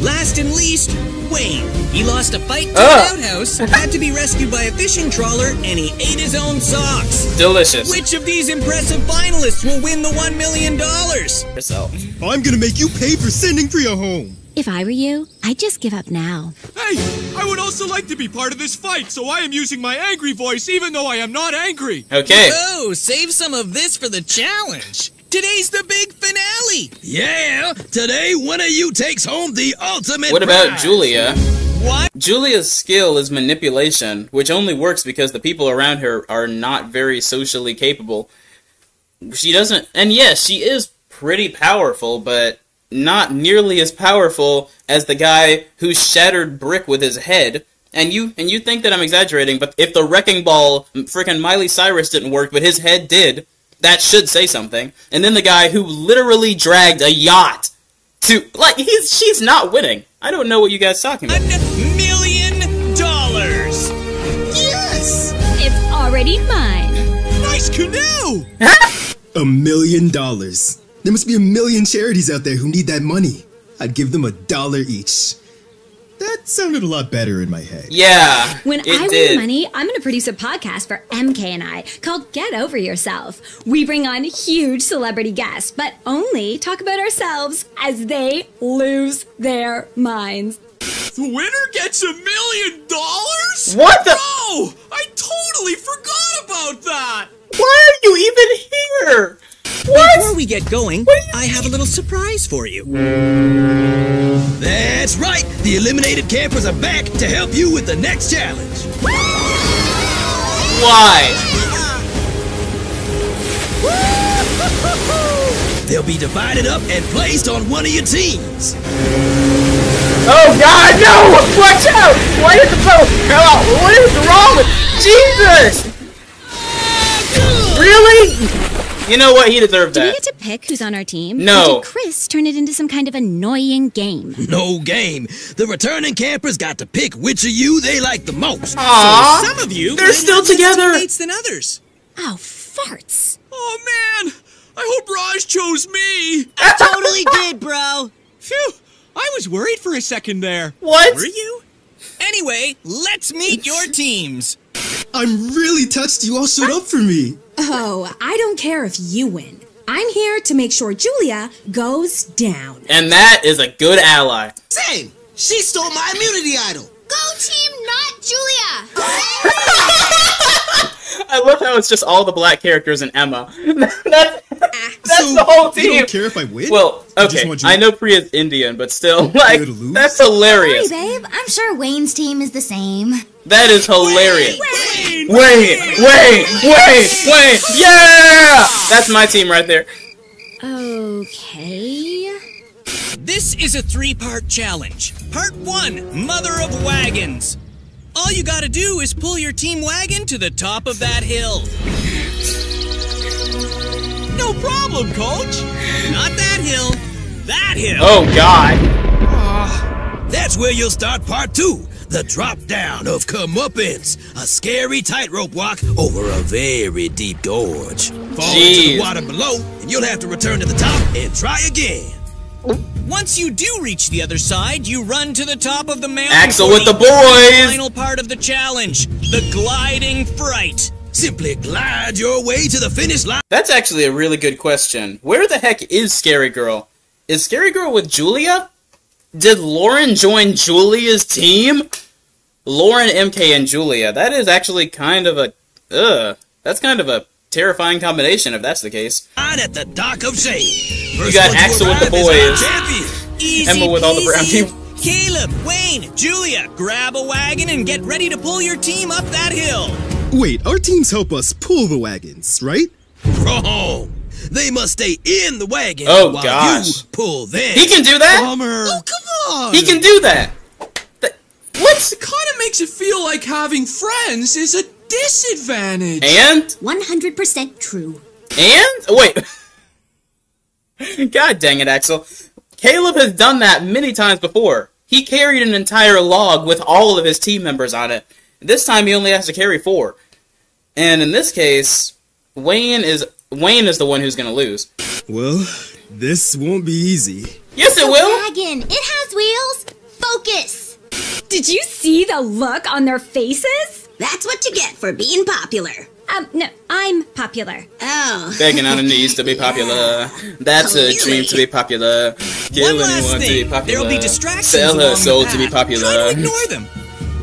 Last and least, Wayne. He lost a fight to Ugh. an outhouse, had to be rescued by a fishing trawler, and he ate his own socks. Delicious. Which of these impressive finalists will win the $1 million? Yourself. I'm gonna make you pay for sending Priya home. If I were you, I'd just give up now. Hey, I would also like to be part of this fight, so I am using my angry voice even though I am not angry. Okay. Oh, save some of this for the challenge. Today's the big finale. Yeah, today one of you takes home the ultimate What about prize. Julia? What? Julia's skill is manipulation, which only works because the people around her are not very socially capable. She doesn't, and yes, she is pretty powerful, but not nearly as powerful as the guy who shattered brick with his head. And you and you think that I'm exaggerating, but if the wrecking ball freaking Miley Cyrus didn't work, but his head did, that should say something. And then the guy who literally dragged a yacht to like he's she's not winning. I don't know what you guys talking about. Million dollars. Yes! It's already mine. Nice canoe. A million dollars. There must be a million charities out there who need that money. I'd give them a dollar each. That sounded a lot better in my head. Yeah. When it I did. win money, I'm going to produce a podcast for MK and I called Get Over Yourself. We bring on huge celebrity guests, but only talk about ourselves as they lose their minds. The winner gets a million dollars? What the- Bro, I totally forgot about that. Why are you even here? Before we get going, I have a little surprise for you. That's right. The eliminated campers are back to help you with the next challenge. Why? They'll be divided up and placed on one of your teams. Oh God, no! Watch out! Why is the boat? Oh, what is wrong with Jesus? Really? You know what? He deserved Do we get to pick who's on our team? No. Or did Chris turn it into some kind of annoying game? No game. The returning campers got to pick which of you they like the most. Aw, Some of you they're might still have less together. teammates than others. Oh, farts. Oh man, I hope Raj chose me. I totally did, bro. Phew, I was worried for a second there. What? Were you? Anyway, let's meet your teams. I'm really touched you all showed up for me. Oh, I don't care if you win. I'm here to make sure Julia goes down. And that is a good ally. Same. She stole my immunity idol. Go team, not Julia! I love how it's just all the black characters and Emma. that's that's the whole team. You don't care if I win? Well, I just okay, want you- I know Priya's Indian, but still, like, that's hilarious. Sorry, babe. I'm sure Wayne's team is the same. That is hilarious. Wait, wait, wait, wait, yeah! That's my team right there. Okay. This is a three part challenge. Part one Mother of Wagons. All you gotta do is pull your team wagon to the top of that hill. No problem, coach. Not that hill, that hill. Oh, God. Ah, that's where you'll start part two. The drop down of comeuppance. A scary tightrope walk over a very deep gorge. Fall into the water below, and you'll have to return to the top and try again. Once you do reach the other side, you run to the top of the mountain. Axel with the boys. Final part of the challenge the gliding fright. Simply glide your way to the finish line. That's actually a really good question. Where the heck is Scary Girl? Is Scary Girl with Julia? Did Lauren join Julia's team? Lauren, MK, and Julia. That is actually kind of a. Ugh. That's kind of a terrifying combination if that's the case. at the dock of shade. You got Axel with the arrive is our boys. Easy Emma with all the brown peasy. team. Caleb, Wayne, Julia, grab a wagon and get ready to pull your team up that hill. Wait, our teams help us pull the wagons, right? Wrong. They must stay in the wagon Oh, while gosh. you pull them. He can do that? Bummer. Oh, come on. He can do that! What? It kind of makes it feel like having friends is a disadvantage. And? 100% true. And? Wait. God dang it, Axel. Caleb has done that many times before. He carried an entire log with all of his team members on it. This time he only has to carry four. And in this case, Wayne is Wayne is the one who's gonna lose. Well, this won't be easy. Yes, it will. Wagon. It has wheels. Focus. Did you see the look on their faces? That's what you get for being popular. Um, no, I'm popular. Oh. Begging on the knees to be popular. That's a dream to be popular. Kill One last anyone to be thing. popular. There'll be distractions Sell along her the soul to be popular. Try to ignore them.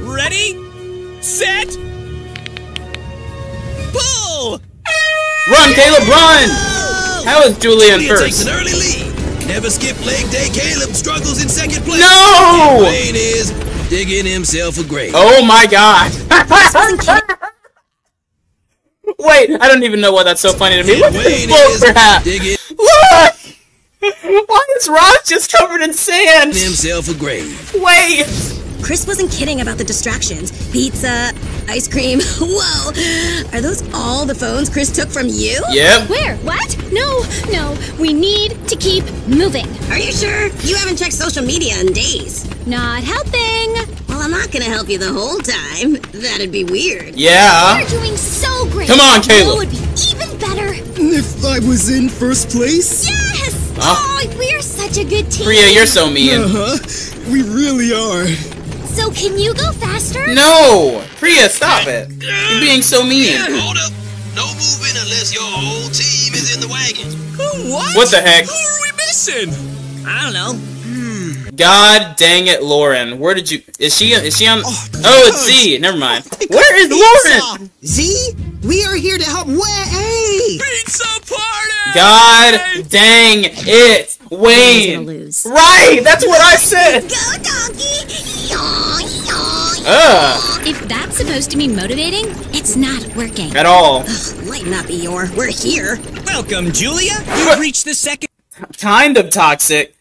Ready, set, Run, Caleb, run! How is Julian, in Julia takes first? an early lead. Never skip leg day. Caleb struggles in second place. No! Wayne is digging himself a grave. Oh my god! Wait, I don't even know why that's so funny to me. Look this Wayne is digging Look! Why is Ross just covered in sand? himself a grave. Wait! Chris wasn't kidding about the distractions. Pizza, ice cream. Whoa. Are those all the phones Chris took from you? Yep. Where? What? No, no. We need to keep moving. Are you sure? You haven't checked social media in days. Not helping. Well, I'm not gonna help you the whole time. That'd be weird. Yeah. You're doing so great. Come on, That Caleb. would be even better. If I was in first place? Yes. Huh? Oh, we're such a good team. Priya, you're so mean. Uh-huh. We really are. So can you go faster? No! Priya, stop it. You're being so mean. Hold up. No moving unless your whole team is in the wagon. What? What the heck? Who are we missing? I don't know. Hmm. God dang it, Lauren. Where did you. Is she is she on. Oh, oh it's Zee. Never mind. Oh Where is Lauren? Zee, we are here to help. Where? Hey! Pizza party! God dang it, Wayne. lose. Right, that's what I said. Go, donkey! Yaw, yaw. Ugh, If that's supposed to mean motivating, it's not working. at all. Might not be your. We're here. Welcome, Julia. You've reached the second. Kind of toxic.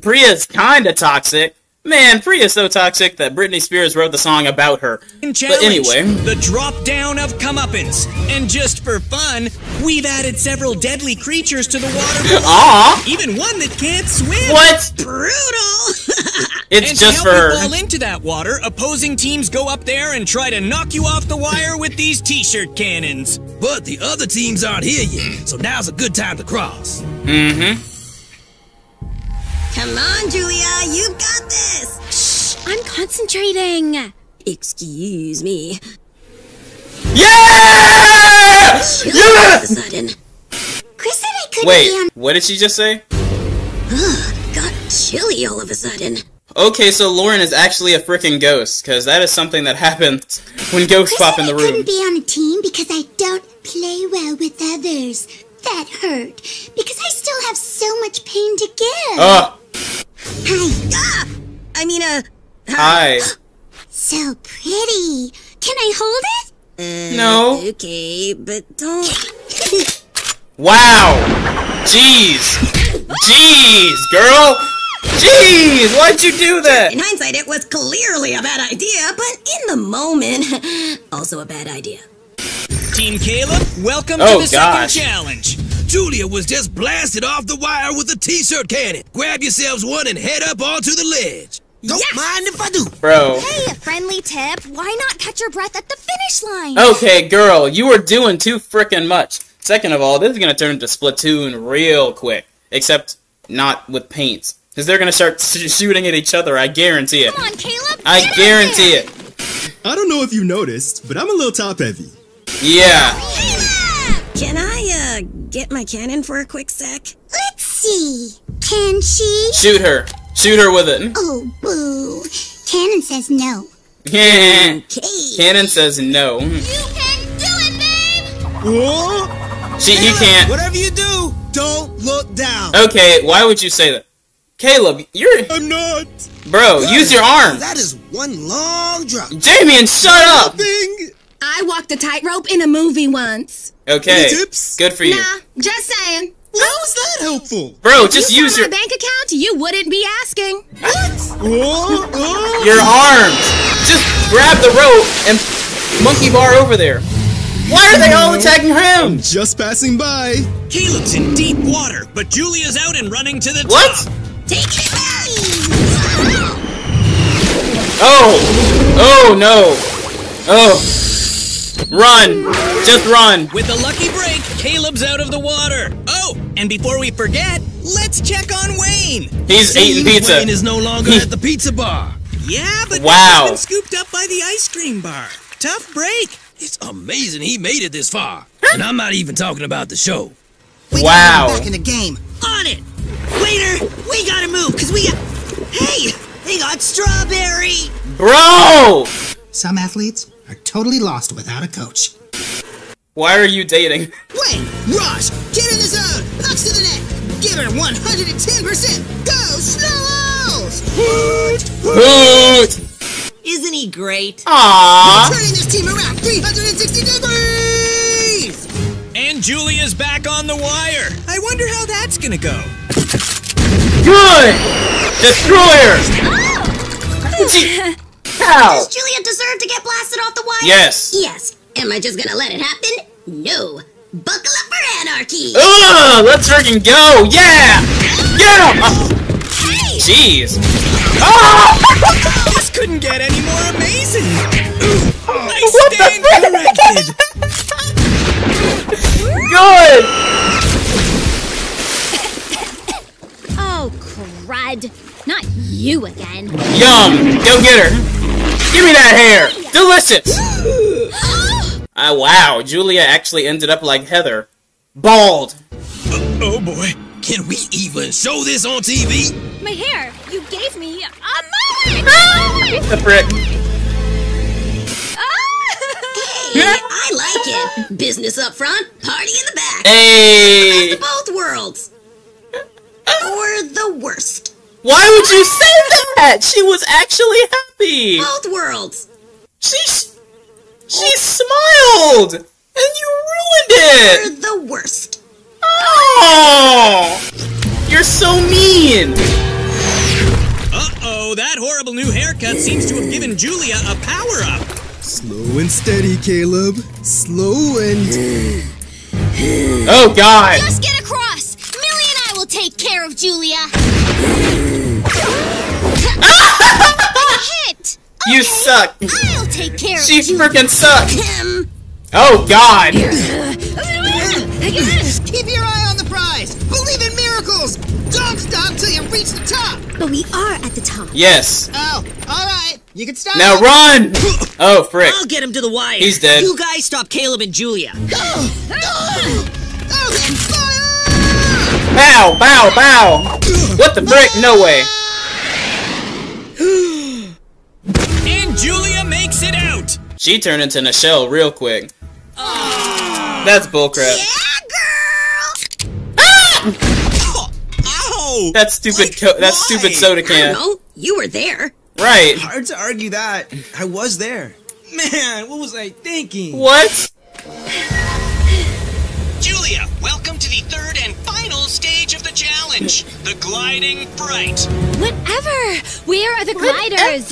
Priya's kind of toxic. Man, Priya's so toxic that Britney Spears wrote the song about her. challenge. But anyway. the drop down of comeuppance. And just for fun, we've added several deadly creatures to the water. below. Aw. Even one that can't swim. What? Brutal! It's and just to for help you fall into that water, opposing teams go up there and try to knock you off the wire with these t-shirt cannons. But the other teams aren't here yet, so now's a good time to cross. Mm-hmm. Come on, Julia. You got this. Shh, I'm concentrating. Excuse me. Yeah! All of Yeah! sudden, Chris said I couldn't Wait, be on. what did she just say? got chilly all of a sudden. okay, so Lauren is actually a freaking ghost, because that is something that happens when ghosts pop in the room. I couldn't be on a team because I don't play well with others. That hurt. Because I still have so much pain to give. Oh, Hi. Ah! I mean, uh, hi. So pretty. Can I hold it? uh, No. Okay, but don't. Wow! Jeez! Jeez, girl! Jeez! Why'd you do that? In hindsight, it was clearly a bad idea, but in the moment, also a bad idea. Team Caleb, welcome Oh, to the gosh. second challenge. Julia was just blasted off the wire with a t-shirt cannon. Grab yourselves one and head up onto the ledge. Don't mind if I do. Bro. Hey, a friendly tip. Why not catch your breath at the finish line? Okay, girl, you are doing too frickin' much. Second of all, this is gonna turn into Splatoon real quick. Except not with paints. Because they're gonna start sh- shooting at each other, I guarantee it. Come on, Caleb. I get out guarantee it. I don't know if you noticed, but I'm a little top heavy. Yeah. Can I, uh, get my cannon for a quick sec? Let's see. Can she? Shoot her. Shoot her with it. Oh, boo. Cannon says no. Cannon says no. You can do it, babe! Whoa! She, he can't. Whatever you do, don't look down. Okay, why would you say that? Caleb, you're. I'm not. Bro, use your arm. That is one long drop. Damien, shut up! I walked a tightrope in a movie once. Okay. Any tips? Good for you. Nah, just saying. How is that helpful? Bro, just you use saw your my bank account, you wouldn't be asking. Oh. your arms. Just grab the rope and monkey bar over there. Why are they all attacking him? I'm Just passing by. Caleb's in deep water, but Julia's out and running to the top. What? top. Take it back! Oh! Oh no! Oh! Run! Just run! With a lucky break, Caleb's out of the water. Oh, and before we forget, let's check on Wayne. He's eating pizza. Wayne is no longer at the pizza bar. Yeah, but Wow. he's been scooped up by the ice cream bar. Tough break. It's amazing he made it this far. And I'm not even talking about the show. We Wow. gotta back in the game. On it! Waiter, we gotta move, cause we got. Hey! They got strawberry! Bro! Some athletes are totally lost without a coach. Why are you dating? Wayne, Rush, get in the zone. Hucks to the net. Give her 110%. Go, Snowballs! Hoot! Isn't he great? Aww! Turning this team around 360 degrees! And Julia's back on the wire. I wonder how that's gonna go. Good! Destroyer! Oh! Gee- Ow! Does Julia deserve to get blasted off the wire? Yes. Yes. Am I just gonna let it happen? No. Buckle up for anarchy! Ugh! Let's freaking go! Yeah! Get him! Oh, Jeez! Ah! This couldn't get any more amazing. I What the stand corrected. Good! Oh, crud. Not you again. Yum! Go get her! Give me that hair! Delicious! Ah, wow, Julia actually ended up like Heather. Bald! Oh boy, can we even show this on TV? My hair. You gave me a mullet. The frick? Hey, I like it. Business up front, party in the back. Hey! Best of both worlds. Or the worst. Why would you say that? She was actually happy! Both worlds. She, she smiled! And you ruined Or it! the worst. Oh! You're so mean! Uh-oh, that horrible new haircut seems to have given Julia a power-up. Slow and steady, Caleb. Slow and. Oh god! Just get across. Millie and I will take care of Julia. Hit. You suck! I'll take care She of Julia. freaking sucks! Him. Oh god! Keep your eye on the prize. Believe in miracles. Don't stop till you reach the top. But we are at the top. Yes. Oh, all right. You can stop. Now run! Oh frick. I'll get him to the wire. He's dead. You guys stop Caleb and Julia. Oh, then fire! Bow! Bow! Bow! What the frick? No way. And Julia makes it out. She turned into Nichelle real quick. That's bullcrap. Yeah, girl! Ah! Ow! That stupid co- that stupid soda I can. don't know. You were there. Right. Hard to argue that. I was there. Man, what was I thinking? What? Julia, welcome to the of the gliding fright. Whatever. Where are the gliders?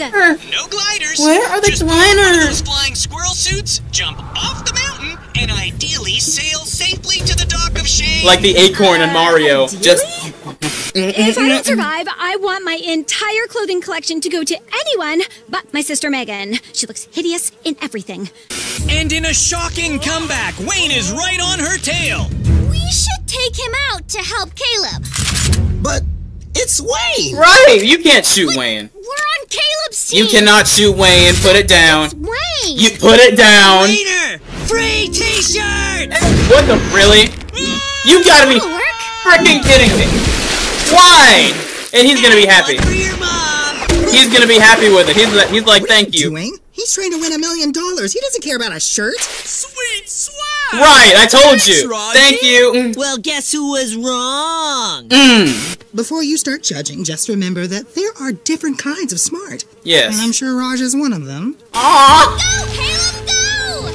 No gliders. Where are the Just put on one of gliders? those flying squirrel suits, jump off the mountain, and ideally sail safely to the dock of shame. Like the acorn in Mario. Just If I don't survive, I want my entire clothing collection to go to anyone but my sister Megan. She looks hideous in everything. And in a shocking comeback, Wayne is right on her tail. We should take him out to help Caleb. But it's Wayne! Right! You can't shoot Wayne. We're on Caleb's team. You cannot shoot Wayne. Put it down. Wayne. You put it down. Wiener, free T-shirt. What the really? Mm, you gotta be freaking kidding me. Why? And he's gonna be happy. He's gonna be happy with it. He's like, he's like, thank you. Doing? He's trying to win a million dollars. He doesn't care about a shirt. Sweet swag. Right, I told you. Thank you. Well, guess who was wrong? Mm. Before you start judging, just remember that there are different kinds of smart. Yes. And I'm sure Raj is one of them. Aww. Go, Caleb, go!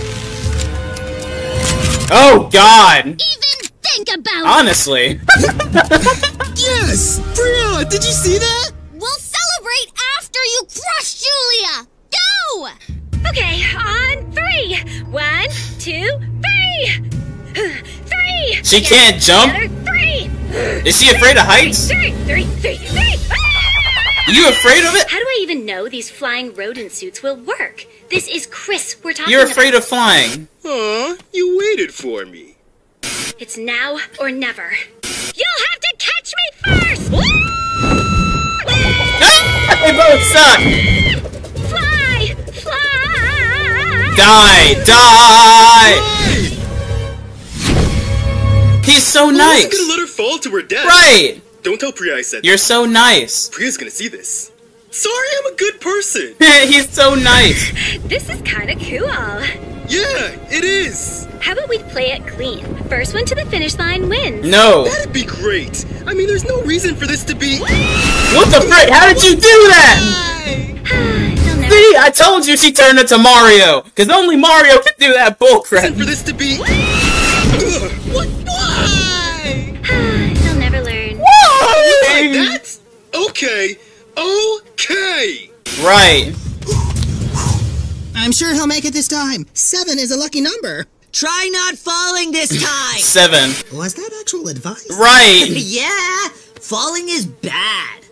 Oh God. Even think about Honestly. Yes! Priya, did you see that? We'll celebrate after you crush Julia. Go! Okay, on three. One, two, three. Three. She can't jump? Together, Three. Is she afraid of heights? Three, three, three, three. Are ah! you afraid of it? How do I even know these flying rodent suits will work? This is Chris we're talking You're about. afraid of flying. Aw, you waited for me. It's now or never. You'll have to catch me first! they both suck. Fly! Fly! Die! Die! He's so I nice. wasn't gonna let her fall to her death. Right. Don't tell Priya I said that. You're so nice. Priya's gonna see this. Sorry, I'm a good person. He's so nice. This is kinda cool. Yeah, it is. How about we play it clean? First one to the finish line wins. No. That'd be great. I mean, there's no reason for this to be. What the frick? How did you do that? See, I told you she turned into Mario. Because only Mario can do that bullcrap. For this to be. What? Why? They'll never learn. Like that? Okay. Okay. Right. I'm sure he'll make it this time. Seven is a lucky number. Try not falling this time. Seven. Was that actual advice? Right. yeah, falling is bad.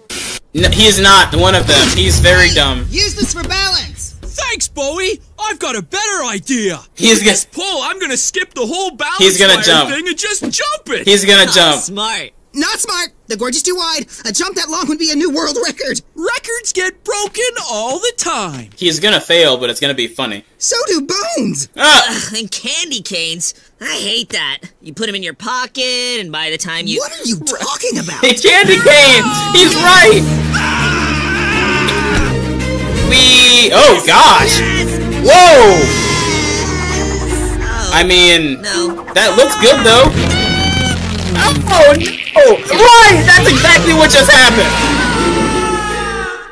No, he is not one of them. He's very dumb. Use this for balance. Thanks, Bowie. I've got a better idea. He's With this pull. I'm gonna skip the whole balance He's gonna jump. thing and just jump it. He's gonna jump. Smart. Not smart. The gorge is too wide. A jump that long would be a new world record. Records get broken all the time. He's gonna fail, but it's gonna be funny. So do bones. Ah! Ugh, and candy canes. I hate that. You put them in your pocket, and by the time you. What are you talking about? Hey, candy cane! He's right! We. Oh gosh! Whoa! I mean, No. that looks good though. Oh no! Right! That's exactly what just happened!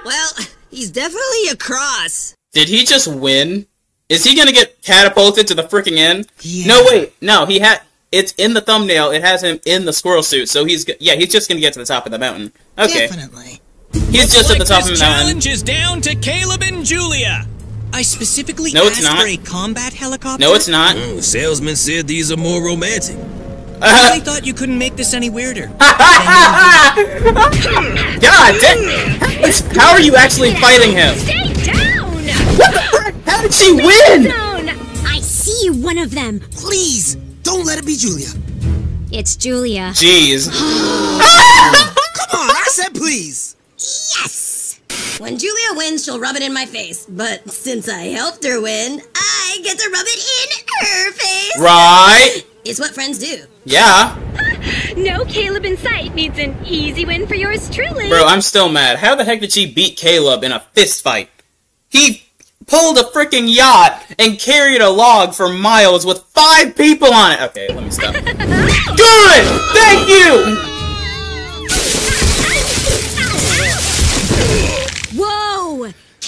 Well, he's definitely a cross. Did he just win? Is he gonna get catapulted to the freaking end? No, wait. No, he had. It's in the thumbnail. It has him in the squirrel suit, so he's. Yeah, he's just gonna get to the top of the mountain. Okay. Definitely. He's just at the top of this the mountain. challenge is down to Caleb and Julia. I specifically No, it's asked not. for a combat helicopter. No, it's not. Oh, salesman said these are more romantic. Uh-huh. I really thought you couldn't make this any weirder. God damn! How are you actually fighting him? Stay down! What the frick? How did she win? I see one of them. Please, don't let it be Julia. It's Julia. Jeez. Come on, I said please. Yes! When Julia wins, she'll rub it in my face. But since I helped her win, I get to rub it in her face. Right? It's what friends do. Yeah. No Caleb in sight means an easy win for yours truly. Bro, I'm still mad. How the heck did she beat Caleb in a fist fight? He pulled a freaking yacht and carried a log for miles with five people on it. Okay, let me stop. Good! Thank you!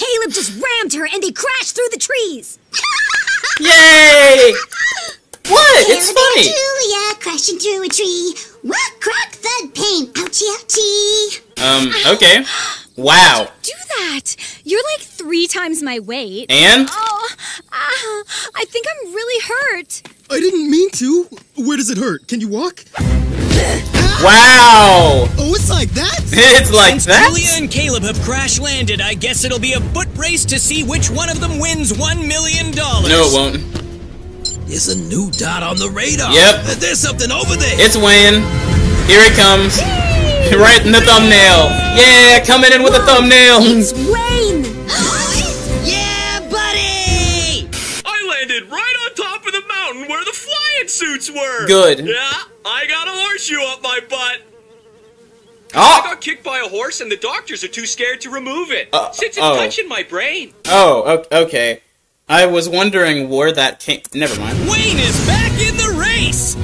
Caleb just rammed her and they crashed through the trees. Yay! What? Caleb It's funny. and Julia crashing through a tree. Whack, crack, thud, pain. Ouchie, ouchie. Um, okay. Wow. Do that. You're like three times my weight. And? Oh, ah, I think I'm really hurt. I didn't mean to. Where does it hurt? Can you walk? Wow! Oh, it's like that? It's like Since that? Julia and Caleb have crash landed, I guess it'll be a foot race to see which one of them wins one million dollars. No, it won't. It's a new dot on the radar. Yep. There's something over there. It's Wayne. Here he comes. Right in the thumbnail. Yeah, coming in with the thumbnail. It's Wayne! Suits were. Good. Yeah, I got a horseshoe up my butt. Oh. I got kicked by a horse and the doctors are too scared to remove it Uh, since it's oh. touching my brain. Oh, okay. I was wondering where that came. Never mind. Wayne is back in the race.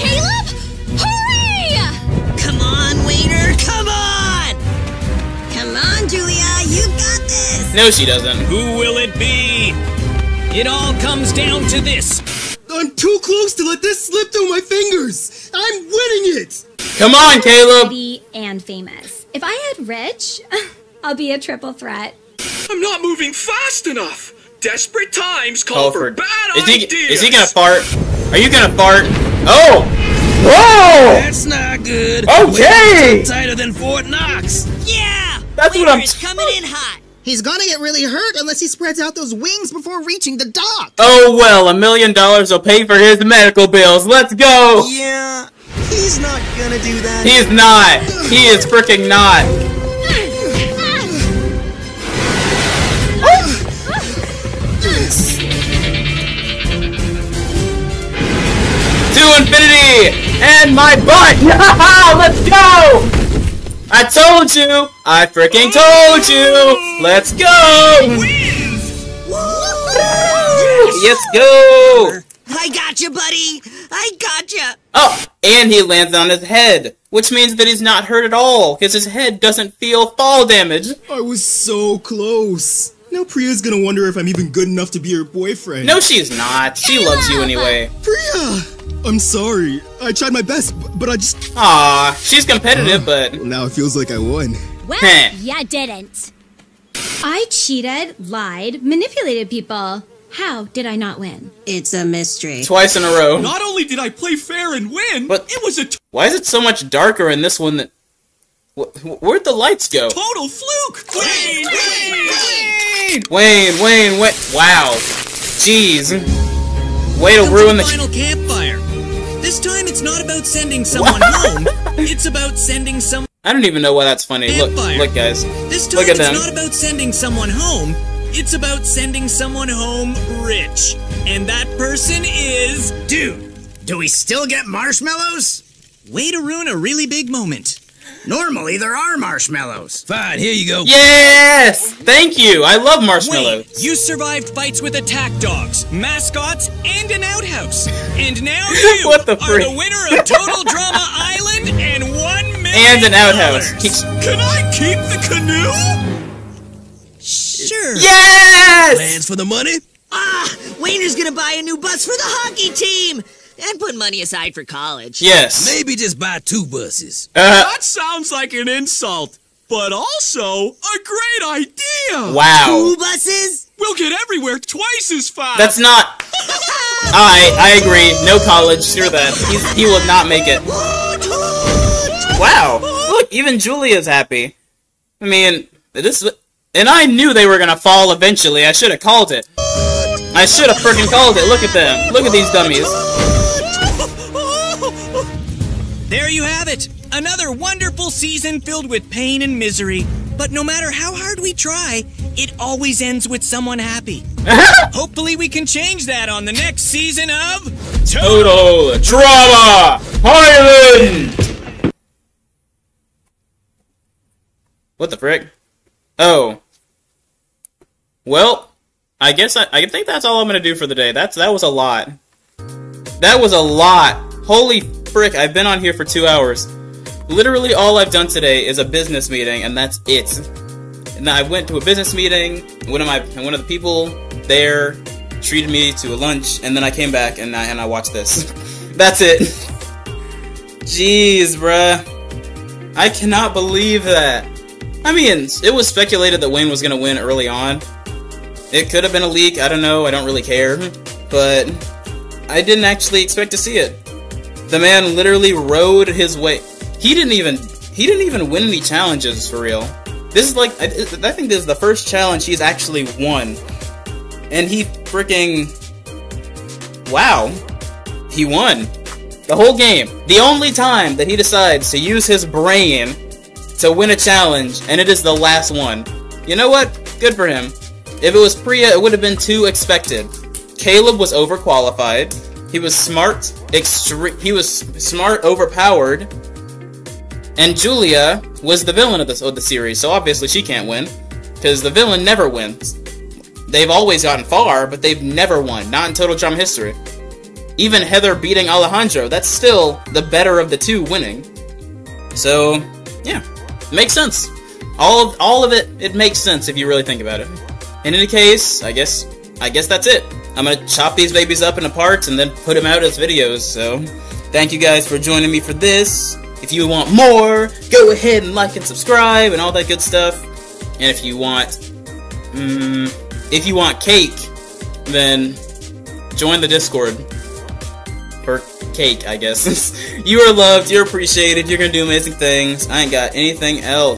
Caleb? Hurry! Come on, Wayner, come on! Come on, Julia, you got this! No, she doesn't. Who will it be? It all comes down to this. I'm too close to let this slip through my fingers. I'm winning it. Come on, Caleb. Pretty and famous. If I had Rich, I'll be a triple threat. I'm not moving fast enough. Desperate times call, Call for, for. bad Is he? ideas. Is he gonna fart? Are you gonna fart? Oh! Whoa! That's not good. Okay. Way tighter than Fort Knox. Yeah! That's what Wayner I'm. coming in hot. He's gonna get really hurt unless he spreads out those wings before reaching the dock. Oh well, a million dollars will pay for his medical bills. Let's go. Yeah, he's not gonna do that. He's not. He is freaking not. To infinity and my butt. Let's go. I told you. I freaking told you. Let's go. Let's go. I got you, buddy! I got you! Oh, and he lands on his head, which means that he's not hurt at all, because his head doesn't feel fall damage. I was so close. Now Priya's gonna wonder if I'm even good enough to be her boyfriend. No, she's not. She loves you anyway. Priya! I'm sorry. I tried my best, but I just. Aw, she's competitive, but Well, now it feels like I won. Well, Heh. ya didn't. I cheated, lied, manipulated people. How did I not win? It's a mystery. twice in a row. Not only did I play fair and win, But- it was a t- Why is it so much darker in this one that. Wh- wh- Where'd the lights go? total fluke. Wayne, Wayne, Wayne. Wayne, Wayne, Wayne. Wow. Jeez. Way to Welcome ruin the the. final campfire. This time it's not about sending someone home. It's about sending some. I don't even know why that's funny. Look, look, guys. This time Look at it's them. not about sending someone home. It's about sending someone home rich. And that person is. Dude, do we still get marshmallows? Way to ruin a really big moment. Normally there are marshmallows. Fine, here you go. Yes! Thank you! I love marshmallows. Wayne, you survived fights with attack dogs, mascots, and an outhouse. And now you What the are the winner of Total Drama Island and one million And an outhouse. Keep- Can I keep the canoe? Sure. Yes! Plans for the money? Ah! Wayner's gonna buy a new bus for the hockey team! And put money aside for college. Yes. Maybe just buy two buses. Uh, That sounds like an insult, but also a great idea. wow. Two buses? We'll get everywhere twice as fast. That's not. I I agree. No college. Sure that He's, he will not make it. Wow. Look, even Julia's happy. I mean, this. And I knew they were gonna fall eventually. I should have called it. I should have freaking called it. Look at them. Look at these dummies. There you have it. Another wonderful season filled with pain and misery. But no matter how hard we try, it always ends with someone happy. Hopefully, we can change that on the next season of Total Drama Island. What the frick? Oh. Well, I guess I, I think that's all I'm gonna do for the day. That's that was a lot. That was a lot. Holy frick! I've been on here for two hours. Literally, all I've done today is a business meeting, and that's it. And I went to a business meeting. One of my one of the people there treated me to a lunch, and then I came back and I and I watched this. that's it. Jeez, bruh. I cannot believe that. I mean, it was speculated that Wayne was gonna win early on. It could have been a leak. I don't know. I don't really care, but I didn't actually expect to see it. The man literally rode his way. He didn't even he didn't even win any challenges for real. This is like I, I think this is the first challenge he's actually won, and he freaking wow, he won the whole game. The only time that he decides to use his brain to win a challenge, and it is the last one. You know what? Good for him. If it was Priya, it would have been too expected. Caleb was overqualified. He was smart, extre- he was smart, overpowered, and Julia was the villain of the, of the series, so obviously she can't win, because the villain never wins. They've always gotten far, but they've never won, not in Total Drama history. Even Heather beating Alejandro, that's still the better of the two winning. So, yeah, makes sense. All of, all of it, it makes sense if you really think about it. In any case, I guess I guess that's it. I'm gonna chop these babies up into parts and then put them out as videos. So, thank you guys for joining me for this. If you want more, go ahead and like and subscribe and all that good stuff. And if you want, mm, if you want cake, then join the Discord for cake. I guess you are loved, you're appreciated, you're gonna do amazing things. I ain't got anything else.